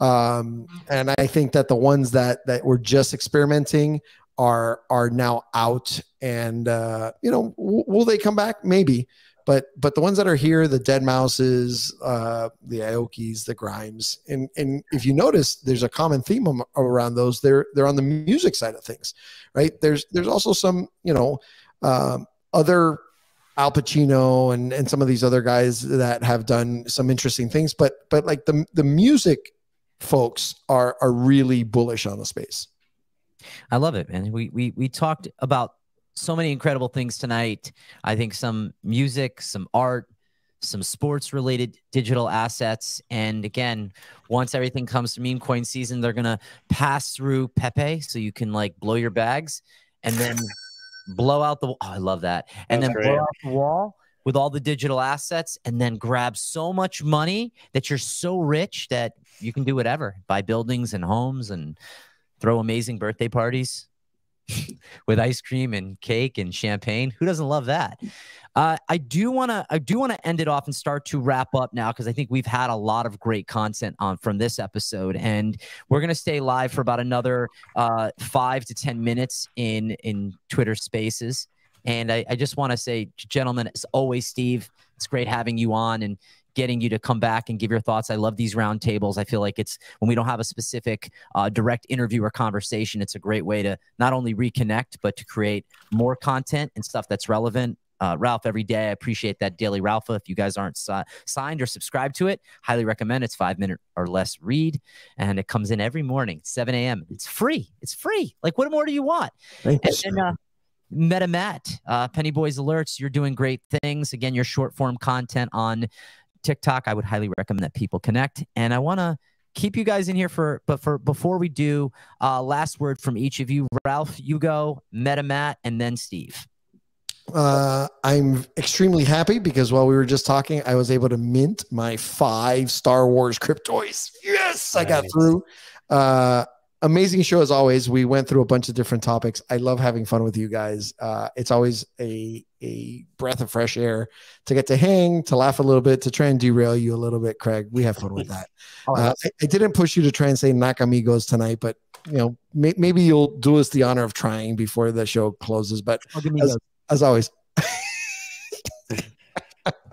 Um, and I think that the ones that that were just experimenting are are now out, and uh, you know, will they come back? Maybe. But, but the ones that are here, the dead mouses, uh, the Aokis, the Grimes, and and if you notice, there's a common theme around those. They're they're on the music side of things, right? There's there's also some you know um, other Al Pacino and and some of these other guys that have done some interesting things, but but like the the music folks are are really bullish on the space. I love it, man. We we we talked about so many incredible things tonight. I think some music, some art, some sports related digital assets. And again, once everything comes to meme coin season, they're gonna pass through Pepe so you can like blow your bags and then blow out the oh, I love that. And That's then great. blow out the wall with all the digital assets and then grab so much money that you're so rich that you can do whatever buy buildings and homes and throw amazing birthday parties with ice cream and cake and champagne. Who doesn't love that? Uh, i do want to i do want to end it off and start to wrap up now because i think we've had a lot of great content on from this episode and we're going to stay live for about another uh, five to ten minutes in in twitter spaces. And i, I just want to say gentlemen as always steve it's great having you on and getting you to come back and give your thoughts. I love these roundtables. I feel like it's when we don't have a specific uh, direct interview or conversation, it's a great way to not only reconnect, but to create more content and stuff that's relevant. Uh, Ralph, every day. I appreciate that daily Ralph. If you guys aren't si- signed or subscribed to it, highly recommend. It's five minute or less read, and it comes in every morning, 7 a.m. It's free. It's free. Like, what more do you want? Thank and, you. And, uh, Meta Matt, uh, Penny Boys Alerts, you're doing great things. Again, your short form content on TikTok, I would highly recommend that people connect. And I want to keep you guys in here for, but for before we do, uh, last word from each of you. Ralph, you go, Meta Matt, and then Steve. Uh, I'm extremely happy because while we were just talking, I was able to mint my five Star Wars Cryptoys. Yes, I got through. Uh, amazing show as always. We went through a bunch of different topics. I love having fun with you guys. Uh, it's always a a breath of fresh air to get to hang, to laugh a little bit, to try and derail you a little bit, Craig. We have fun with that. Oh, uh, I, I, didn't push you to try and say Nakamigos tonight, but you know may, maybe you'll do us the honor of trying before the show closes. But as, as always.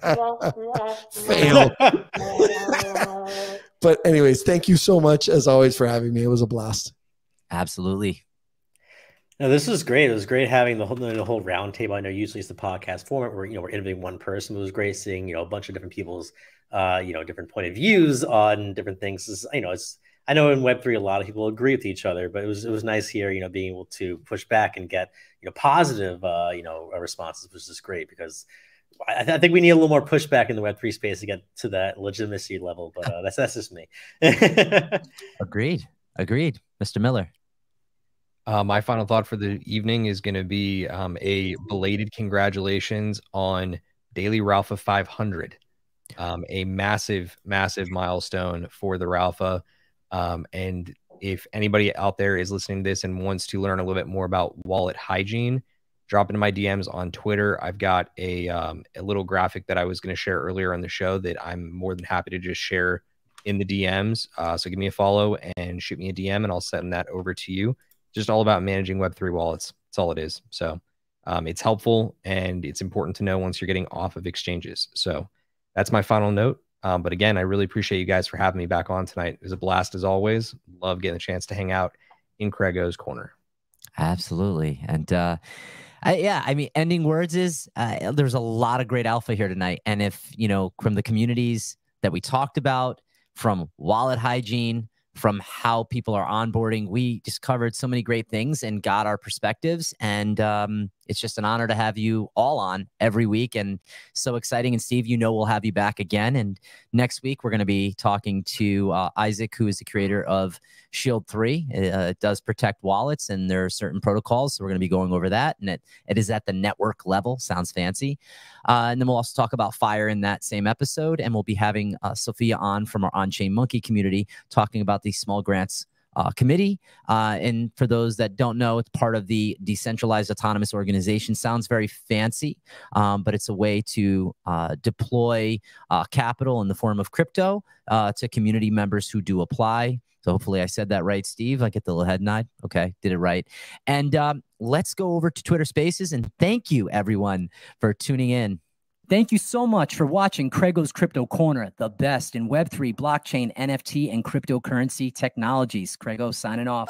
Fail. But anyways, thank you so much as always for having me. It was a blast. Absolutely. No, this was great. It was great having the whole the whole roundtable. I know usually it's the podcast format where you know we're interviewing one person. It was great seeing you know a bunch of different people's uh you know different point of views on different things. It's, you know, it's I know in Web three a lot of people agree with each other, but it was it was nice here you know being able to push back and get you know positive uh you know responses, which is great because I, th- I, think we need a little more pushback in the Web three space to get to that legitimacy level. But uh, that's that's just me. Agreed. Agreed, Mr. Miller. Uh, my final thought for the evening is going to be um, a belated congratulations on Daily Ralpha 500, um, a massive, massive milestone for the Ralpha. Um, and if anybody out there is listening to this and wants to learn a little bit more about wallet hygiene, drop into my DMs on Twitter. I've got a um, a little graphic that I was going to share earlier on the show that I'm more than happy to just share in the DMs. Uh, so give me a follow and shoot me a DM, and I'll send that over to you. Just all about managing Web3 wallets. That's all it is. So um, it's helpful and it's important to know once you're getting off of exchanges. So that's my final note. Um, but again, I really appreciate you guys for having me back on tonight. It was a blast as always. Love getting a chance to hang out in CraigO's corner. Absolutely. And uh, Yeah, I mean, ending words is uh, there's a lot of great alpha here tonight. And if, you know, from the communities that we talked about, from wallet hygiene, from how people are onboarding, we just covered so many great things and got our perspectives. And um, it's just an honor to have you all on every week and so exciting. And Steve, you know, we'll have you back again. And next week, we're going to be talking to uh, Isaac, who is the creator of Shield3. It, uh, it, does protect wallets and there are certain protocols. So we're going to be going over that. And it, it is at the network level. Sounds fancy. Uh, and then we'll also talk about fire in that same episode. And we'll be having uh, Sophia on from our on chain monkey community talking about these small grants uh, committee. Uh, and for those that don't know, it's part of the decentralized autonomous organization. Sounds very fancy, um, but it's a way to uh, deploy uh, capital in the form of crypto uh, to community members who do apply. So hopefully I said that right, Steve. I get the little head nod. Okay, did it right. And um, let's go over to Twitter Spaces and thank you everyone for tuning in. Thank you so much for watching CraigO's Crypto Corner, the best in Web3, blockchain, NFT, and cryptocurrency technologies. CraigO signing off.